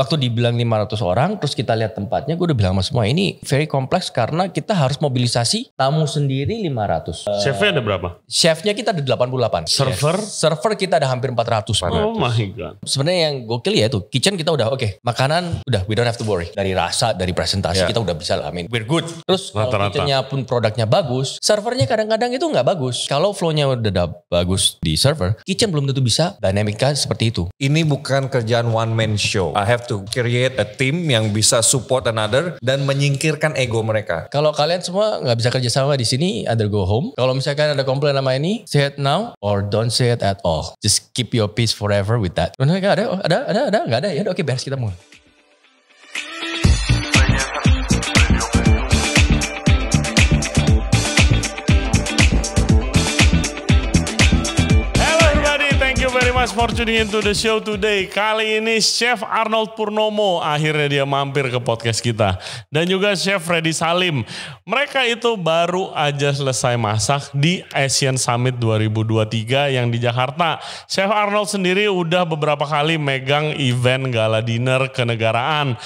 waktu dibilang 500 orang, terus kita lihat tempatnya, gue udah bilang sama semua ini very kompleks karena kita harus mobilisasi tamu sendiri 500. Uh, Chefnya ada berapa? chefnya kita ada 88. Server? Server kita ada hampir 400. Oh my god. Sebenarnya yang gokil ya tuh, kitchen kita udah oke, makanan udah we don't have to worry. Dari rasa, dari presentasi Yeah. kita udah bisa lah. I mean, we're good. Terus kalau Rata-rata. kitchennya pun produknya bagus, servernya kadang-kadang itu nggak bagus. Kalau flow-nya udah da- bagus di server, kitchen belum tentu bisa dynamica seperti itu. Ini bukan kerjaan one man show. I have to create a team yang bisa support another dan menyingkirkan ego mereka. Kalau kalian semua nggak bisa kerja sama di sini, either go home. Kalau misalkan ada komplain sama ini, say it now or don't say it at all. Just keep your peace forever with that. Benar ada? Oh, ada? Ada? Ada? Nggak ada? Ya oke beres kita mulai. Much for tuning into the show today. Kali ini Chef Arnold Purnomo akhirnya dia mampir ke podcast kita. Dan juga Chef Freddy Salim. Mereka itu baru aja selesai masak di Asian Summit 2023 yang di Jakarta. Chef Arnold sendiri udah beberapa kali megang event gala dinner kenegaraan.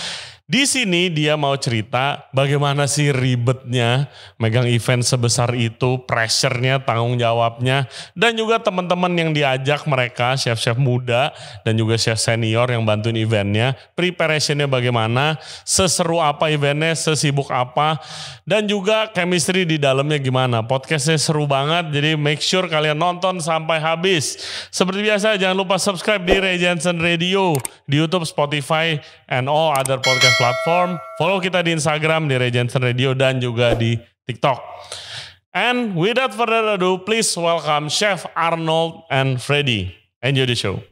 Di sini dia mau cerita bagaimana sih ribetnya megang event sebesar itu, pressure-nya, tanggung jawabnya, dan juga teman-teman yang diajak mereka, chef-chef muda dan juga chef senior yang bantuin eventnya, preparationnya bagaimana, seseru apa eventnya, sesibuk apa, dan juga chemistry di dalamnya gimana. Podcastnya seru banget, jadi make sure kalian nonton sampai habis. Seperti biasa, jangan lupa subscribe di Ray Jensen Radio, di YouTube, Spotify, and all other podcast platform. Follow kita di Instagram, di Ray Jensen Radio, dan juga di TikTok. And without further ado, please welcome Chef Arnold and Freddy. Enjoy the show.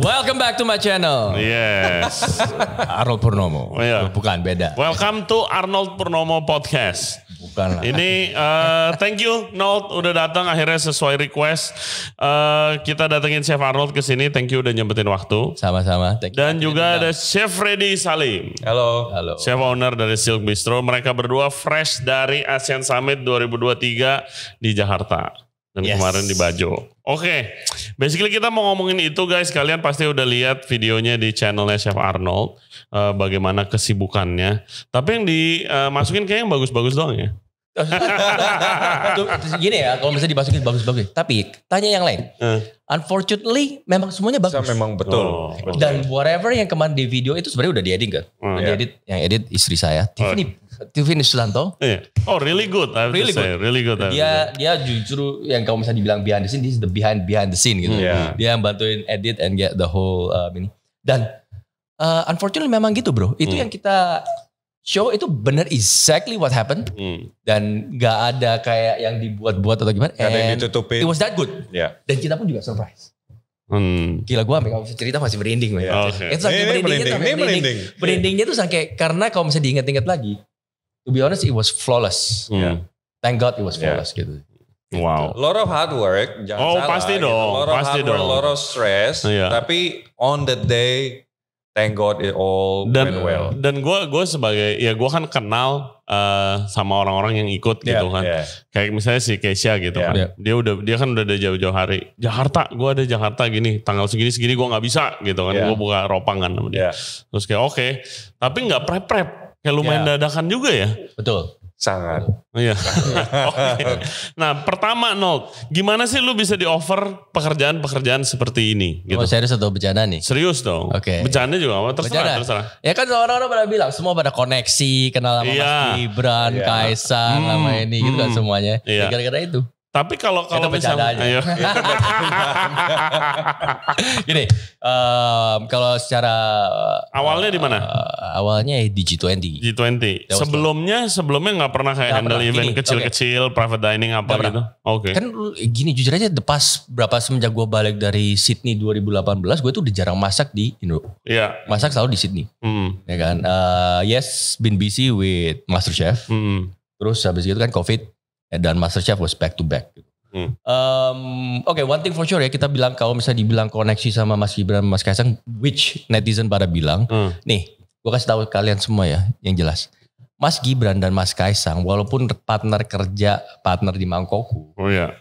Welcome back to my channel. Yes. Arnold Purnomo. Oh, iya. Bukan beda. Welcome to Arnold Purnomo Podcast. Bukan lah. Ini eh, thank you Nold udah datang akhirnya sesuai request. Eh, kita datengin Chef Arnold ke sini. Thank you udah nyempetin waktu. Sama-sama. Thank you. Dan juga ada Chef Freddy Salim. Halo. Halo. Chef owner dari Silk Bistro. Mereka berdua fresh dari ASEAN Summit 2023 di Jakarta. Dan Yes. kemarin di Bajo. Oke, basically kita mau ngomongin itu guys. Kalian pasti udah lihat videonya di channelnya Chef Arnold. eh, bagaimana kesibukannya. Tapi yang dimasukin kayaknya yang bagus-bagus doang ya. Gini ya, kalau misalnya dimasukin bagus-bagus. Tapi tanya yang lain. Eh. Unfortunately, memang semuanya bagus. Saya memang betul. Oh. Betul. Dan whatever yang kemarin di video itu sebenarnya udah diedit kan. Hmm. Yang edit, yang edit istri saya, Tiffany, Tiffany Susanto. Iya. Oh really good, I have Really to say. Really good. To say. Dia dia justru yang kalau misalnya dibilang behind the scene, this is the behind behind the scene gitu. Iya. Dia yang bantuin edit and get the whole uh, ini. Dan uh, unfortunately memang gitu bro. Itu Hmm. yang kita show itu bener exactly what happened Hmm. dan nggak ada kayak yang dibuat-buat atau gimana. Ada yang ditutupin. It was that good. Ya. Dan kita pun juga surprise. Hmm. Gila gue sampai kalau cerita masih merinding. men. Oke. Itu saking merindingnya merinding, merinding. merinding. Merindingnya tuh sampai karena kalau misalnya diinget-inget lagi, to be honest it was flawless. Hmm. Thank God it was Yeah. flawless gitu. Wow. lot of hard work. Jangan Oh, salah, pasti gitu. dong, Lot of pasti hard work, dong. lot of stress. Iya. Tapi on the day, thank God it all Dan went well. dan gue gue sebagai ya gue kan kenal eh, sama orang-orang yang ikut gitu Yeah, kan. yeah. Kayak misalnya si Keisha gitu Yeah. kan. Yeah. Dia udah dia kan udah ada jauh-jauh hari. Jakarta, gue ada Jakarta gini, tanggal segini segini gue nggak bisa gitu kan. Yeah. Gue buka ropangan sama dia. Ya, Terus kayak oke, tapi nggak prep-prep. Kayak lumayan Yeah. dadakan juga ya. Betul. Sangat. Iya. Oke. Nah pertama Nold, gimana sih lu bisa di offer pekerjaan-pekerjaan seperti ini? Gitu. Oh serius atau bercanda nih? Serius dong. Oke. Bercanda juga apa? Terserah, Bercanda. terserah. Ya kan orang-orang pada bilang semua pada koneksi, kenal sama Iya. Mas Gibran, Iya. Kaisang, Hmm, sama ini gitu kan hmm. semuanya. Iya. Ya, Gara-gara itu. Tapi kalau kalau misalnya, aja. ayo. Gini, em, kalau secara Awalnya di mana? eh, awalnya di G20. G20. That was Sebelumnya sebelumnya nggak pernah kayak Nggak handle pernah. event kecil-kecil, private dining apa Nggak gitu. Oke. Kan lu- gini jujur aja the pas berapa semenjak gue balik dari Sydney 2018 gue tuh udah jarang masak di Indo. Iya. Masak selalu di Sydney. Hmm. Ya kan. Eh, yes, been busy with MasterChef. Hmm. Terus habis itu kan COVID eh, dan MasterChef was back to back. Hmm. Um, Oke, one thing for sure ya kita bilang kalau misalnya dibilang koneksi sama Mas Gibran, Mas Kaisang, which netizen pada bilang, Hmm. nih, gue kasih tahu kalian semua ya, yang jelas. Mas Gibran dan Mas Kaisang, walaupun partner kerja, partner di Mangkokku, Oh iya.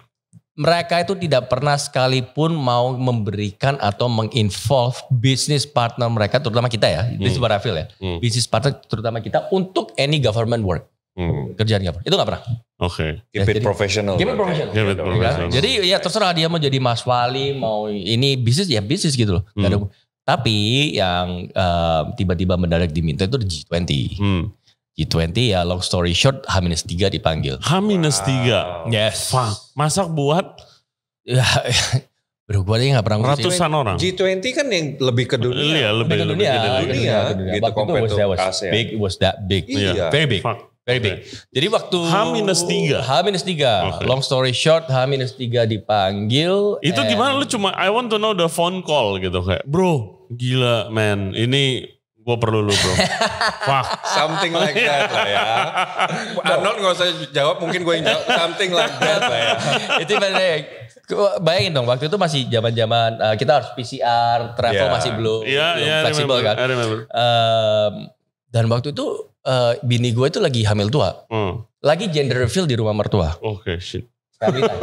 mereka itu tidak pernah sekalipun mau memberikan atau menginvolve business partner mereka, terutama kita ya, this is what I feel ya, Hmm. business partner terutama kita untuk any government work, Hmm. kerjaan government. Itu nggak pernah. Oke. Keep Ya, it jadi- professional. Keep it professional. Keep it Gitu. Ya kan? professional. Jadi ya terserah dia mau jadi Mas Wali, mau ini bisnis ya bisnis gitu loh. Nggak ada- Tapi yang eh, tiba-tiba mendadak diminta itu G20. Hmm. G20 ya long story short H-3 dipanggil. H-3. Yes. Fuck. Masak buat Ya, bro gue aja gak pernah ngurusin. ratusan orang. G20 kan yang lebih ke dunia. Iya, lebih Ke lebih dunia, gede ke lagi. dunia. dunia. gitu Waktu itu compared was, was ASEAN. big, was that big. Iya. Very big. Fuck. Very big. Jadi waktu H-3. H-3. Oke. Long story short, H-3 dipanggil. Itu and- gimana lu cuma I want to know the phone call gitu kayak bro gila man ini gue perlu lu bro. Fuck. Something like that lah ya. Arnold gak usah jawab, mungkin gue yang jawab. Something like that lah ya. itu bener bayangin dong waktu itu masih zaman-zaman uh, kita harus PCR, travel Iya. masih belum, Iya, belum iya, fleksibel kan. I remember. Um, dan waktu itu uh, bini gue itu lagi hamil tua, Hmm. lagi gender reveal di rumah mertua. Oke, shit. Family time.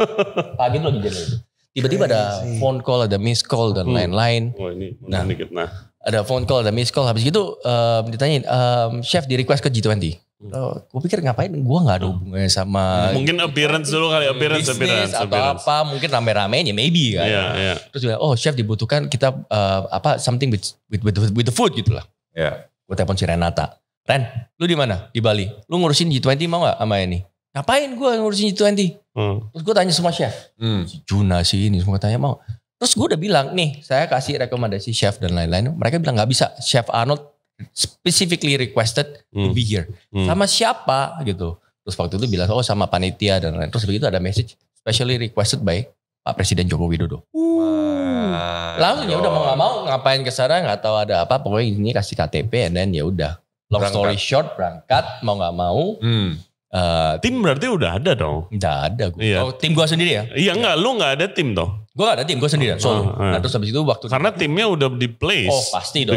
Pagi itu lagi gender reveal. Tiba-tiba ada phone call, ada miss call dan Hmm. lain-lain. Oh ini Nah. nah. dikit. Nah, Ada phone call, ada miss call. Habis gitu um, ditanyain, um, chef di request ke G20. Oh, gue pikir ngapain? Gue nggak ada hubungannya sama mungkin appearance dulu kali appearance bisnis appearance atau appearance. apa. Mungkin rame-ramenya maybe kan. Iya, iya. Terus bilang, oh chef dibutuhkan kita uh, apa something with with with, with the food gitu lah. Ya. Gue telepon si Renata. Ren, lu di mana? Di Bali. Lu ngurusin G20 mau gak sama ini? Ngapain gue ngurusin G20? Hmm. Terus gue tanya semua chef. Hmm. Si Juna sih ini semua tanya mau. Terus gue udah bilang, nih saya kasih rekomendasi chef dan lain-lain. Mereka bilang gak bisa. Chef Arnold specifically requested to Hmm. be here. Hmm. Sama siapa gitu. Terus waktu itu bilang, oh sama panitia dan lain-lain. Terus begitu ada message specially requested by Pak Presiden Joko Widodo. Langsung ya udah mau nggak mau ngapain ke sana nggak tahu ada apa pokoknya ini kasih KTP and then ya udah. Long Berangkat. story short berangkat mau nggak mau Hmm. eh Tim berarti udah ada dong. nggak ada gue. Iya. Oh, tim gue sendiri ya. Iya enggak, lu enggak ada tim toh. Gue gak ada tim gue sendiri solo. Ah, ah. Nah terus habis itu waktu Karena timnya udah di place. oh pasti dong.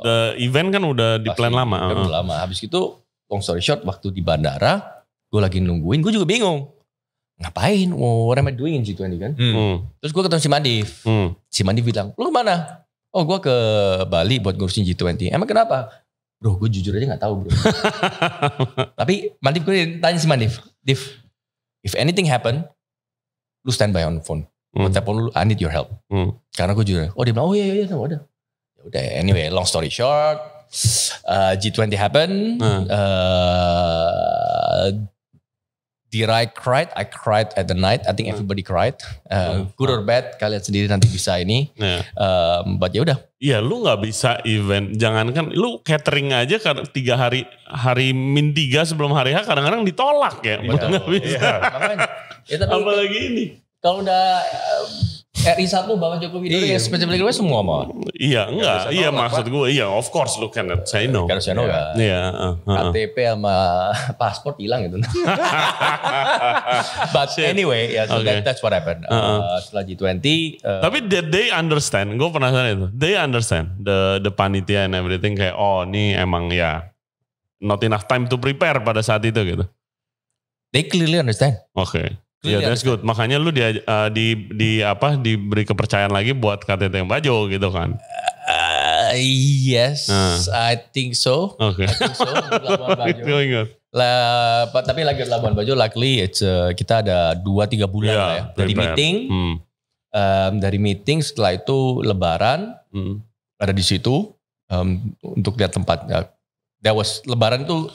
The event kan udah di plan lama. Kan udah lama. Habis itu long story short waktu di bandara gue lagi nungguin gue juga bingung. Ngapain? Oh, what am I doing in G20 kan? Hmm. Hmm. Terus gue ketemu si Mandif. Hmm. Si Mandif bilang, lu ke mana? Oh gue ke Bali buat ngurusin G20. Emang kenapa? Bro gue jujur aja gak tahu bro. Tapi Mandif gue tanya si Mandif. Div, if anything happen, lu standby on phone. Gue Hmm. telepon lu, I need your help. Hmm. Karena gue jujur. Oh dia bilang, oh iya iya iya udah. Ya udah anyway long story short. uh, G20 happen. Hmm. Uh, did I cried? I cried at the night. I think Hmm. everybody cried. Uh, Hmm. good or bad, kalian sendiri nanti bisa ini. Nah. Um, but ya udah. Iya lu nggak bisa event, jangankan lu catering aja kan tiga hari hari min tiga sebelum hari H kadang-kadang ditolak ya, Betul. nggak bisa. Makanya. Ya, tapi Apalagi ini. kalau udah um, RI 1 Bapak Joko Widodo Iya. ya special request semua mau. Iya bisa enggak, iya maksud gue, iya of course lu cannot say no. Harus ya no kan. Iya. uh, uh, uh. KTP sama paspor hilang gitu. But Shit. anyway, ya so Okay. that, that's what happened. Uh, setelah G20, uh, Tapi did they understand? Gue penasaran itu. They understand the the panitia and everything kayak oh ini emang ya not enough time to prepare pada saat itu gitu. they clearly understand. Oke. Clearly Ya that's good. Makanya lu di, uh, di di apa diberi kepercayaan lagi buat KTT yang Bajo gitu kan. Uh, yes, Uh. I think so. Oke. I think so. Labuan Bajo. But- tapi lagi Labuan Bajo, luckily it's, uh, kita ada 2-3 bulan Iya, lah ya. Dari prepare. meeting, Hmm. um, dari meeting setelah itu lebaran, Hmm. ada di situ um, untuk lihat tempat. Uh, that was lebaran itu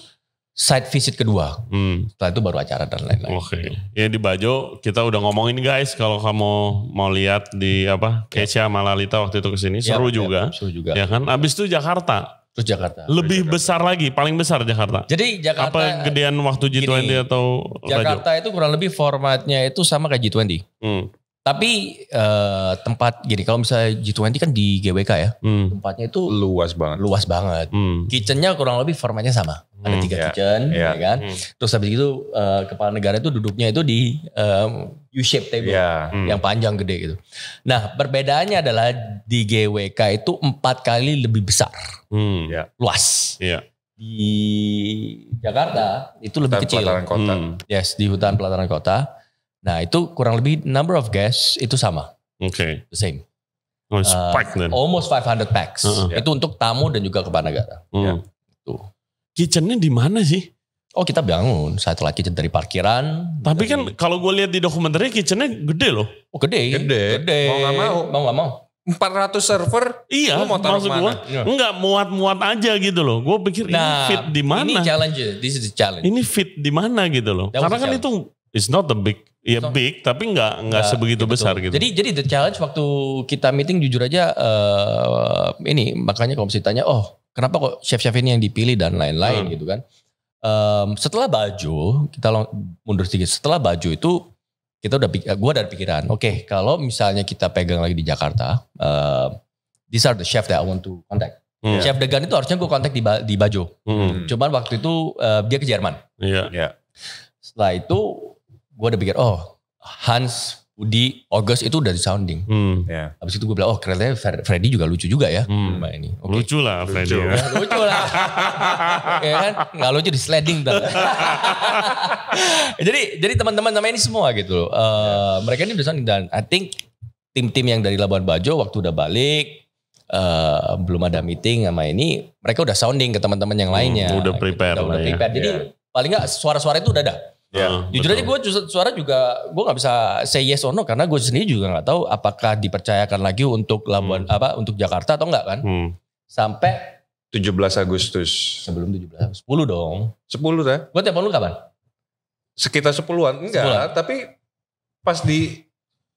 site visit kedua. Hmm. Setelah itu baru acara dan lain-lain. Oke. Ya di Bajo kita udah ngomongin guys kalau kamu mau lihat di apa Kesia Malalita waktu itu ke sini Ya, seru ya, juga. seru juga. Ya kan. Abis itu Jakarta. Terus Jakarta. Lebih besar lagi, paling besar Jakarta. Jadi Jakarta Apa gedean waktu G20 gini, atau Bajo? Jakarta itu kurang lebih formatnya itu sama kayak G20. Hmm. Tapi eh, tempat gini kalau misalnya G20 kan di GWK ya, Hmm. tempatnya itu Luas banget. luas banget. Hmm. Kitchennya kurang lebih formatnya sama. Ada Hmm, tiga ya, kitchen, ya. ya kan. Hmm. Terus habis itu eh, kepala negara itu duduknya itu di em, U-shape table Ya. Hmm. yang panjang gede gitu. Nah perbedaannya adalah di GWK itu empat kali lebih besar, Hmm. Ya. luas. Iya. Di Jakarta itu lebih Dan kecil. pelataran kota. Hmm. Yes, di hutan pelataran kota. Nah itu kurang lebih number of guests itu sama, Oke. the same. Oh, Uh, spike then. almost 500 packs. Uh-uh. Itu untuk tamu dan juga kepala negara. Hmm. ya. Tuh. Kitchennya di mana sih? Oh kita bangun satellite kitchen dari parkiran. Tapi dari- kan kalau gue lihat di dokumenternya kitchennya gede loh. oh, gede, Gede. Mau nggak mau. mau nggak mau. 400 server. Iya, mau taruh maksud mana? gue enggak muat-muat aja gitu loh. Gue pikir ini fit di Nah, Ini mana? challenge, this is the challenge. Ini fit di mana gitu loh. That Karena kan itu it's not the big, ya not- big tapi enggak enggak Nah, sebegitu betul. besar gitu. Jadi jadi the challenge waktu kita meeting jujur aja eh, ini makanya kalau mesti tanya oh kenapa kok chef-chef ini yang dipilih dan lain-lain Hmm. gitu kan. Em, setelah baju kita long- mundur sedikit. Setelah baju itu kita udah gua ada pikiran. Oke kalau misalnya kita pegang lagi di Jakarta, eh, these are the chef that I want to contact. Hmm. Chef Degan itu harusnya gue kontak di, Ba- di Bajo. Hmm. Cuman waktu itu eh, dia ke Jerman. Iya. Ya. Setelah itu gue udah pikir oh Hans, Udi, August itu udah di sounding. Hmm. Ya. Habis itu gue bilang, oh Fre- Freddy juga lucu juga ya. Hmm. Ini. Oke. Lucu lah Freddy. Lucu. ya. Ya, lucu lah. ya kan? Nggak lucu di sliding. ntar. jadi jadi teman-teman sama ini semua gitu loh. Eh, Mereka ini udah sounding dan I think tim-tim yang dari Labuan Bajo waktu udah balik, eh, belum ada meeting sama ini, mereka udah sounding ke teman-teman yang lainnya. Hmm, udah prepare Udah, udah ya. prepare. Jadi Ya. paling nggak suara-suara itu udah ada. Ya. Ah, Jujur betul. aja gue suara juga gue nggak bisa say yes or no karena gue sendiri juga nggak tahu apakah dipercayakan lagi untuk Labuan apa untuk Jakarta atau enggak kan Hmm. sampai 17 Agustus. sebelum 17 10 dong 10 ya? gue telepon lu kapan Sekitar 10-an. Enggak, Sepuluhan. tapi pas di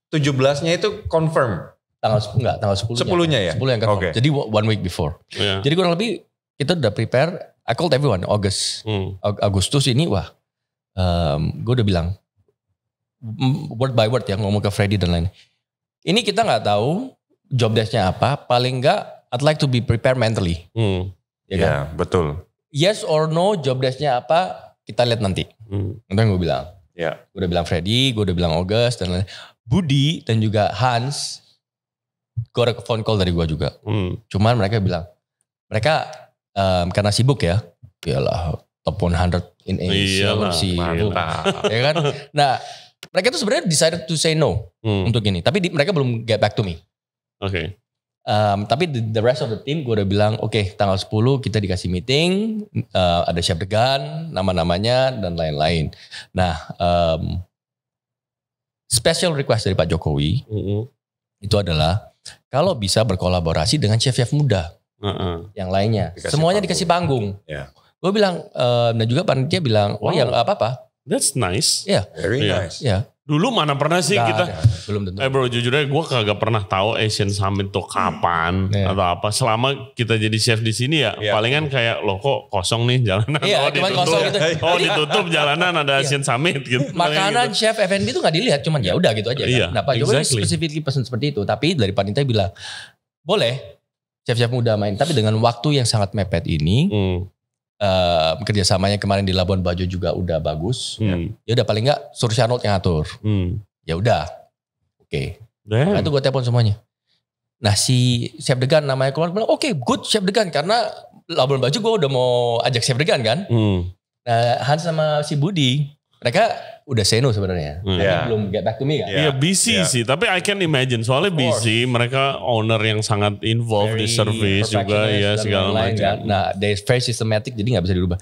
17-nya itu confirm. tanggal 10 enggak tanggal 10 10-nya ya? 10 yang confirm Oke. jadi one week before Iya. jadi kurang lebih kita udah prepare I called everyone August Hmm. Ag- Agustus ini wah gue udah bilang word by word ya ngomong ke Freddy dan lain ini kita nggak tahu job desk-nya apa paling enggak I'd like to be prepared mentally Hmm. ya kan? Ya, betul. yes or no job desk-nya apa kita lihat nanti. Hmm. Itu yang gue bilang. Ya. Gue udah bilang Freddy, gue udah bilang August dan lain. Budi dan juga Hans, gue ada phone call dari gue juga. Hmm. Cuman mereka bilang, mereka em, karena sibuk ya, iyalah top 100 in Asia Iyalah, sih. Mantap. ya kan? Nah, mereka tuh sebenarnya decided to say no Hmm. untuk ini. Tapi di- mereka belum get back to me. Oke. Um, tapi the, the rest of the team gue udah bilang oke tanggal 10 kita dikasih meeting uh, ada chef degan nama-namanya dan lain-lain nah um, special request dari Pak Jokowi Hmm. itu adalah kalau bisa berkolaborasi dengan chef-chef muda Heeh. yang lainnya Dikasih semuanya panggung. dikasih panggung Ya. Gue bilang uh, dan juga panitia bilang oh Wow. ya nggak apa-apa That's nice. Very Iya. nice. ya Dulu mana pernah sih nggak kita ada. belum tentu Eh bro jujur aja gue kagak pernah tahu Asian Summit tuh kapan Iya. atau apa. Selama kita jadi chef di sini ya Iya. palingan kayak loh kok kosong nih jalanan. Iya, oh, cuman ditutup. kosong gitu. Oh ditutup jalanan ada Iya. Asian Summit gitu. makanan Palingan chef F&B itu nggak dilihat cuman ya udah gitu aja kan. Iya, nah Pak Jokowi exactly. specifically pesan seperti itu tapi dari panitia bilang boleh chef-chef muda main tapi dengan waktu yang sangat mepet ini gitu. Eh, kerjasamanya kemarin di Labuan Bajo juga udah bagus Hmm. ya udah paling nggak suruh Arnold yang ngatur Hmm. ya udah oke Damn. nah itu gue telepon semuanya nah si chef Degan namanya keluar bilang oke good chef Degan karena Labuan Bajo gue udah mau ajak chef Degan kan Hmm. nah Hans sama si Budi mereka udah seno sebenarnya Hmm. Ya. belum get back to me kan Iya. Iya busy Iya. sih, tapi I can imagine soalnya busy, mereka owner yang sangat involved di Very service juga ya segala macam. kan. Nah, they very systematic jadi nggak bisa dirubah.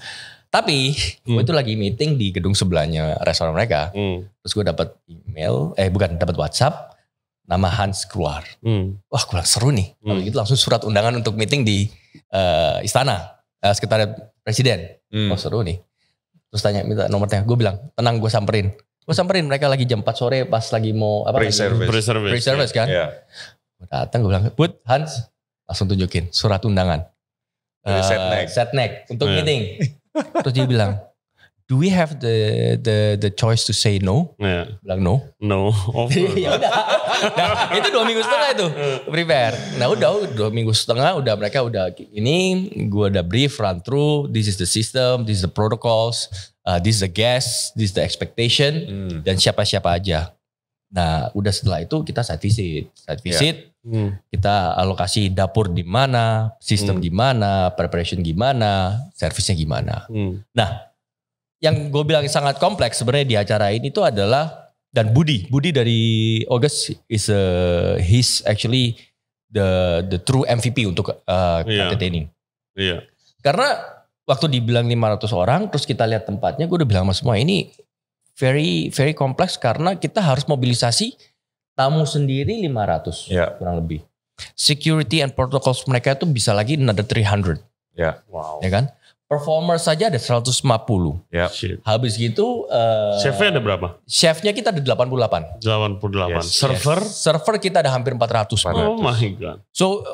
Tapi gue Hmm. itu lagi meeting di gedung sebelahnya restoran mereka. Hmm. Terus gue dapat email, eh bukan dapat WhatsApp, nama Hans keluar. Hmm. Wah, kurang seru nih. Hmm. Habis itu langsung surat undangan untuk meeting di eh, istana, eh, sekretariat presiden. Hmm. Oh seru nih. Terus tanya minta nomornya. Gue bilang tenang gue samperin. Gue samperin mereka lagi jam 4 sore pas lagi mau apa? lagi- Pre-service. Pre-service. Pre-service kan. Ya. Gue datang gue bilang, Bud Hans, langsung tunjukin surat undangan. Dari Eh, Setnek. Setnek untuk Iya. meeting. Terus dia bilang, do we have the the the choice to say no? Ya. Bilang no. No, of ya udah. Nah, itu dua minggu setengah itu prepare. Nah udah dua minggu setengah udah mereka udah ini gue udah brief run through. This is the system, this is the protocols, uh, this is the guest, this is the expectation Hmm. dan siapa-siapa aja. Nah udah setelah itu kita site visit, site visit Hmm. kita alokasi dapur di mana, sistem Hmm. gimana, preparation gimana, servisnya gimana. Hmm. Nah, yang gue bilang sangat kompleks sebenarnya di acara ini itu adalah dan Budi, Budi dari August is a, he's actually the the true MVP untuk uh, Iya. entertaining. Iya. Karena waktu dibilang 500 orang, terus kita lihat tempatnya, gue udah bilang sama semua ini very very kompleks karena kita harus mobilisasi tamu sendiri 500 Ya. kurang lebih. Security and protocols mereka itu bisa lagi another 300, Ya. Wow. ya kan? Performer saja ada 150. Ya. Shit. Habis gitu eh, Chefnya ada berapa? chefnya kita ada 88. 88. Yes. Server? Yes. Server kita ada hampir 400. bro. Oh my god. So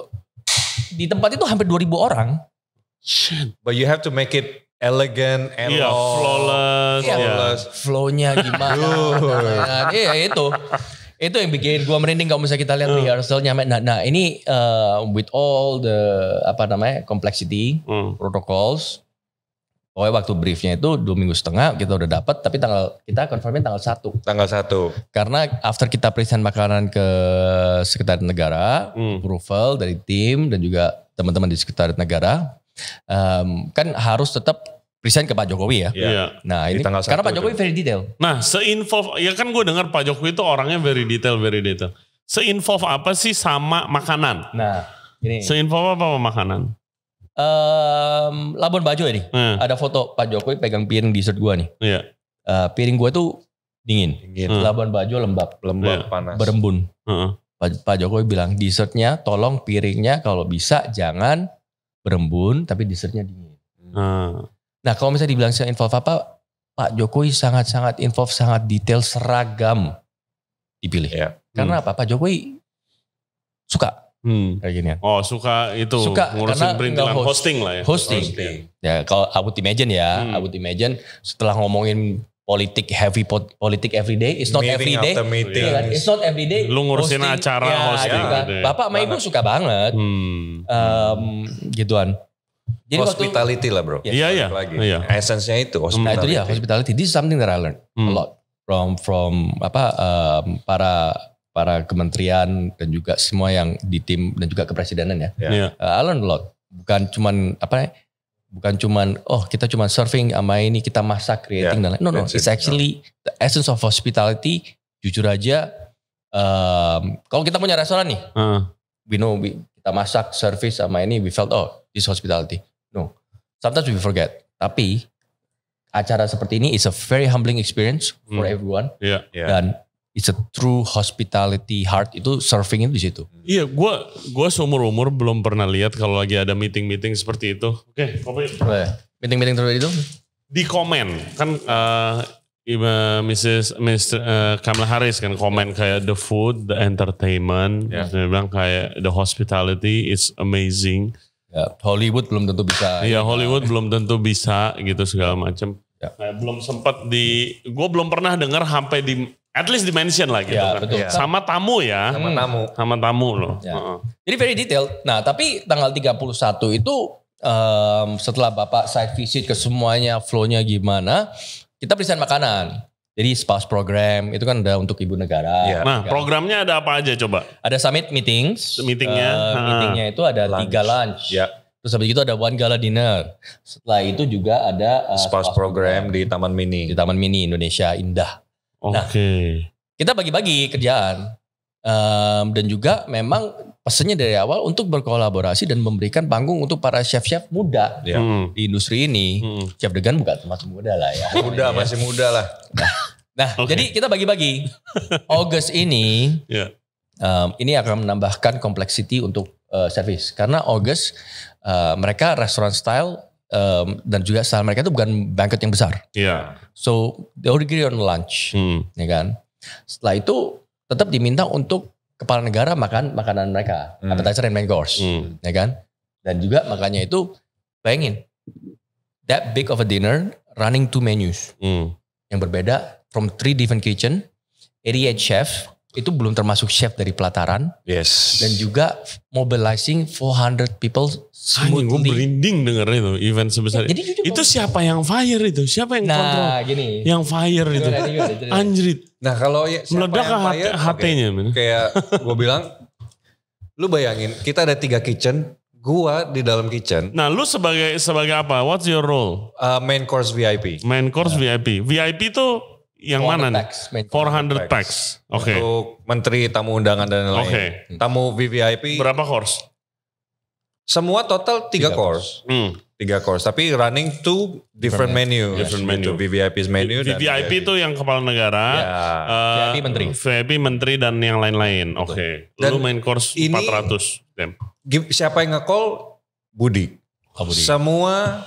di tempat itu hampir 2000 orang. Shit. But you have to make it elegant, Iya, elok, flawless. Iya. Iya. flawless. Flow-nya gimana. Iya itu. Itu yang bikin gua merinding kalau misalnya kita lihat rehearsalnya. Nah, nah ini uh, with all the apa namanya complexity, Hmm. protocols. Pokoknya waktu briefnya itu dua minggu setengah kita udah dapat, tapi tanggal kita confirmnya tanggal 1. Tanggal 1. Karena after kita present makanan ke sekretariat negara, Hmm. approval dari tim dan juga teman-teman di sekretariat negara, em, kan harus tetap present ke Pak Jokowi ya. Iya. Iya. Nah ini tanggal karena Pak Jokowi very detail. Nah, se-involve, ya kan gue dengar Pak Jokowi itu orangnya very detail, very detail. Se-involve apa sih sama makanan? Nah gini, Se-involve apa sama makanan? Em, Labuan Bajo ini Eh, ada foto Pak Jokowi pegang piring dessert gua nih. Iya. Eh, piring gua tuh dingin, Dingin, Hmm. Labuan Bajo lembab, lembab, Iya. panas. berembun. Heeh. Pak, Pak Jokowi bilang dessertnya tolong piringnya kalau bisa jangan berembun tapi dessertnya dingin. Ah. Nah kalau misalnya dibilang saya involve apa, Pak Jokowi sangat-sangat involve, sangat detail, seragam dipilih. Iya. Karena apa? Pak Jokowi suka Hmm. kayak gini. Oh suka itu Suka, ngurusin karena perintilan host- hosting lah ya. Hosting. Hosting. Ya kalau I would imagine ya, Hmm. I would imagine setelah ngomongin politik heavy po- politik everyday, it's not Meeting everyday. after meeting. Iya kan? It's not everyday. Lu ngurusin acara hosting gitu kan. gitu ya. Bapak sama ibu suka banget. Hmm. Em, gituan. Jadi waktu hospitality lah bro. Iya iya. Lagi. Iya. Essence-nya itu Nah hospitality. itu dia hospitality. This is something that I learned a Hmm. lot from from apa um, para para kementerian dan juga semua yang di tim dan juga kepresidenan ya. Ya. Iya. Uh, I learned a lot. Bukan cuman apa ya, bukan cuman oh kita cuman serving sama ini kita masak creating Yeah, dan lain. No no, it's it. actually the essence of hospitality. Jujur aja, um, kalau kita punya restoran nih, Ah. we know we, kita masak service sama ini we felt oh this hospitality sometimes we forget tapi acara seperti ini is a very humbling experience for Hmm. everyone Iya. Ya. dan it's a true hospitality heart itu surfing itu di situ Iya, gue gua seumur umur belum pernah lihat kalau lagi ada meeting meeting seperti itu. Oke, kopi. meeting meeting terus itu di komen kan eh Iba Mrs. Mr. eh, Kamala Harris kan komen kayak the food, the entertainment, Ya. dia bilang kayak the hospitality is amazing. Ya, Hollywood belum tentu bisa Iya Hollywood belum tentu bisa gitu segala macam. Ya. Kayak belum sempat di, gue belum pernah dengar sampai di, at least di mention lah gitu Ya, kan. betul. Sama tamu ya, Sama tamu. sama tamu loh. Ya. Heeh. Jadi very detailed. Nah, tapi tanggal 31 itu em, setelah Bapak site visit ke semuanya, flow-nya gimana, kita present makanan. Jadi spouse program itu kan ada untuk ibu negara. Iya. Nah programnya ada apa aja coba? Ada summit meetings. Meetingnya, ha. meetingnya itu ada Lunch. tiga lunch. Ya. Terus habis itu ada one gala dinner. Setelah itu juga ada eh, Spouse program di Taman Mini. di Taman Mini Indonesia Indah. Oke. Nah. Kita bagi-bagi kerjaan. Em, dan juga memang pesannya dari awal untuk berkolaborasi dan memberikan panggung untuk para chef-chef muda Ya. Hmm. di industri ini. Hmm. Chef Degan bukan termasuk muda lah ya. Muda, masih muda lah. Nah, Oke. jadi kita bagi-bagi. August ini Ya. um, ini akan menambahkan complexity untuk uh, service karena August uh, mereka restoran style um, dan juga style mereka itu bukan banquet yang besar. Iya. So they already on lunch, Hmm. ya kan. Setelah itu tetap diminta untuk kepala negara makan makanan mereka, Hmm. appetizer and main course, Hmm. ya kan. Dan juga makanya itu bayangin that big of a dinner running two menus Hmm. yang berbeda from three different kitchen, 88 chef, itu belum termasuk chef dari pelataran Yes. dan juga mobilizing 400 people Anjing gue merinding denger itu event sebesar Ya, jadi jujur itu siapa yang fire itu? Siapa yang kontrol? Nah, gini. Yang fire itu. Anjrit. Nah kalau ya, siapa Meledak men. oke. Kayak gue bilang, lu bayangin kita ada tiga kitchen, gua di dalam kitchen, Nah lu sebagai sebagai apa? What's your role? uh, main course VIP. Main course VIP. VIP tuh yang mana 400 nih? packs, main 400 packs. packs. Oke. Untuk menteri, tamu undangan dan lain-lain. Oke. Tamu VVIP, Berapa course? Semua total tiga Tiga course. Hmm. Tiga course, tapi running two different menu. Different Gitu, menu. VVIP's menu dan VVIP itu yang kepala negara. Ya. eh, VIP menteri. VIP menteri dan yang lain-lain. Oke. Dan Lu main course ini- 400. Dem. Gi- Siapa yang nge-call? Budi. Oh, Budi. Semua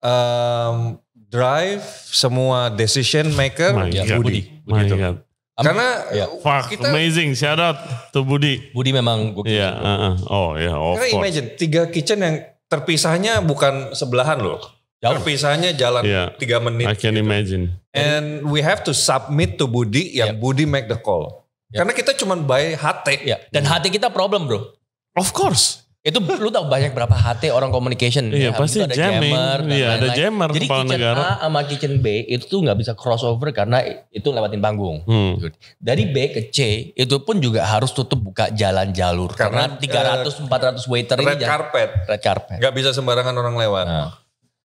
um, drive, semua decision maker My Ya, God. Budi. My Begitu. God. Am- Karena ya. Fuck, Kita- amazing. Shout out to Budi. Budi memang gokil. Iya, uh-uh. oh ya, of Karena course. imagine tiga kitchen yang terpisahnya bukan sebelahan loh. Jauh. Terpisahnya jalan Iya. tiga menit. I can imagine. And we have to submit to Budi yang Iya. Budi make the call. Ya. Karena kita cuma by HT. Ya. Dan hati kita problem bro. Of course. Itu lu tahu banyak berapa HT orang communication. Iya, Ya, pasti itu ada jamming. jammer dan Iya, ada lain-lain. jammer Jadi kepala kitchen negara. A sama kitchen B itu tuh nggak bisa crossover karena itu lewatin panggung. Hmm. Dari B ke C itu pun juga harus tutup buka jalan jalur Karena, karena, 300 400 waiter ini Red jangan- carpet. red carpet. Nggak bisa sembarangan orang lewat. Nah.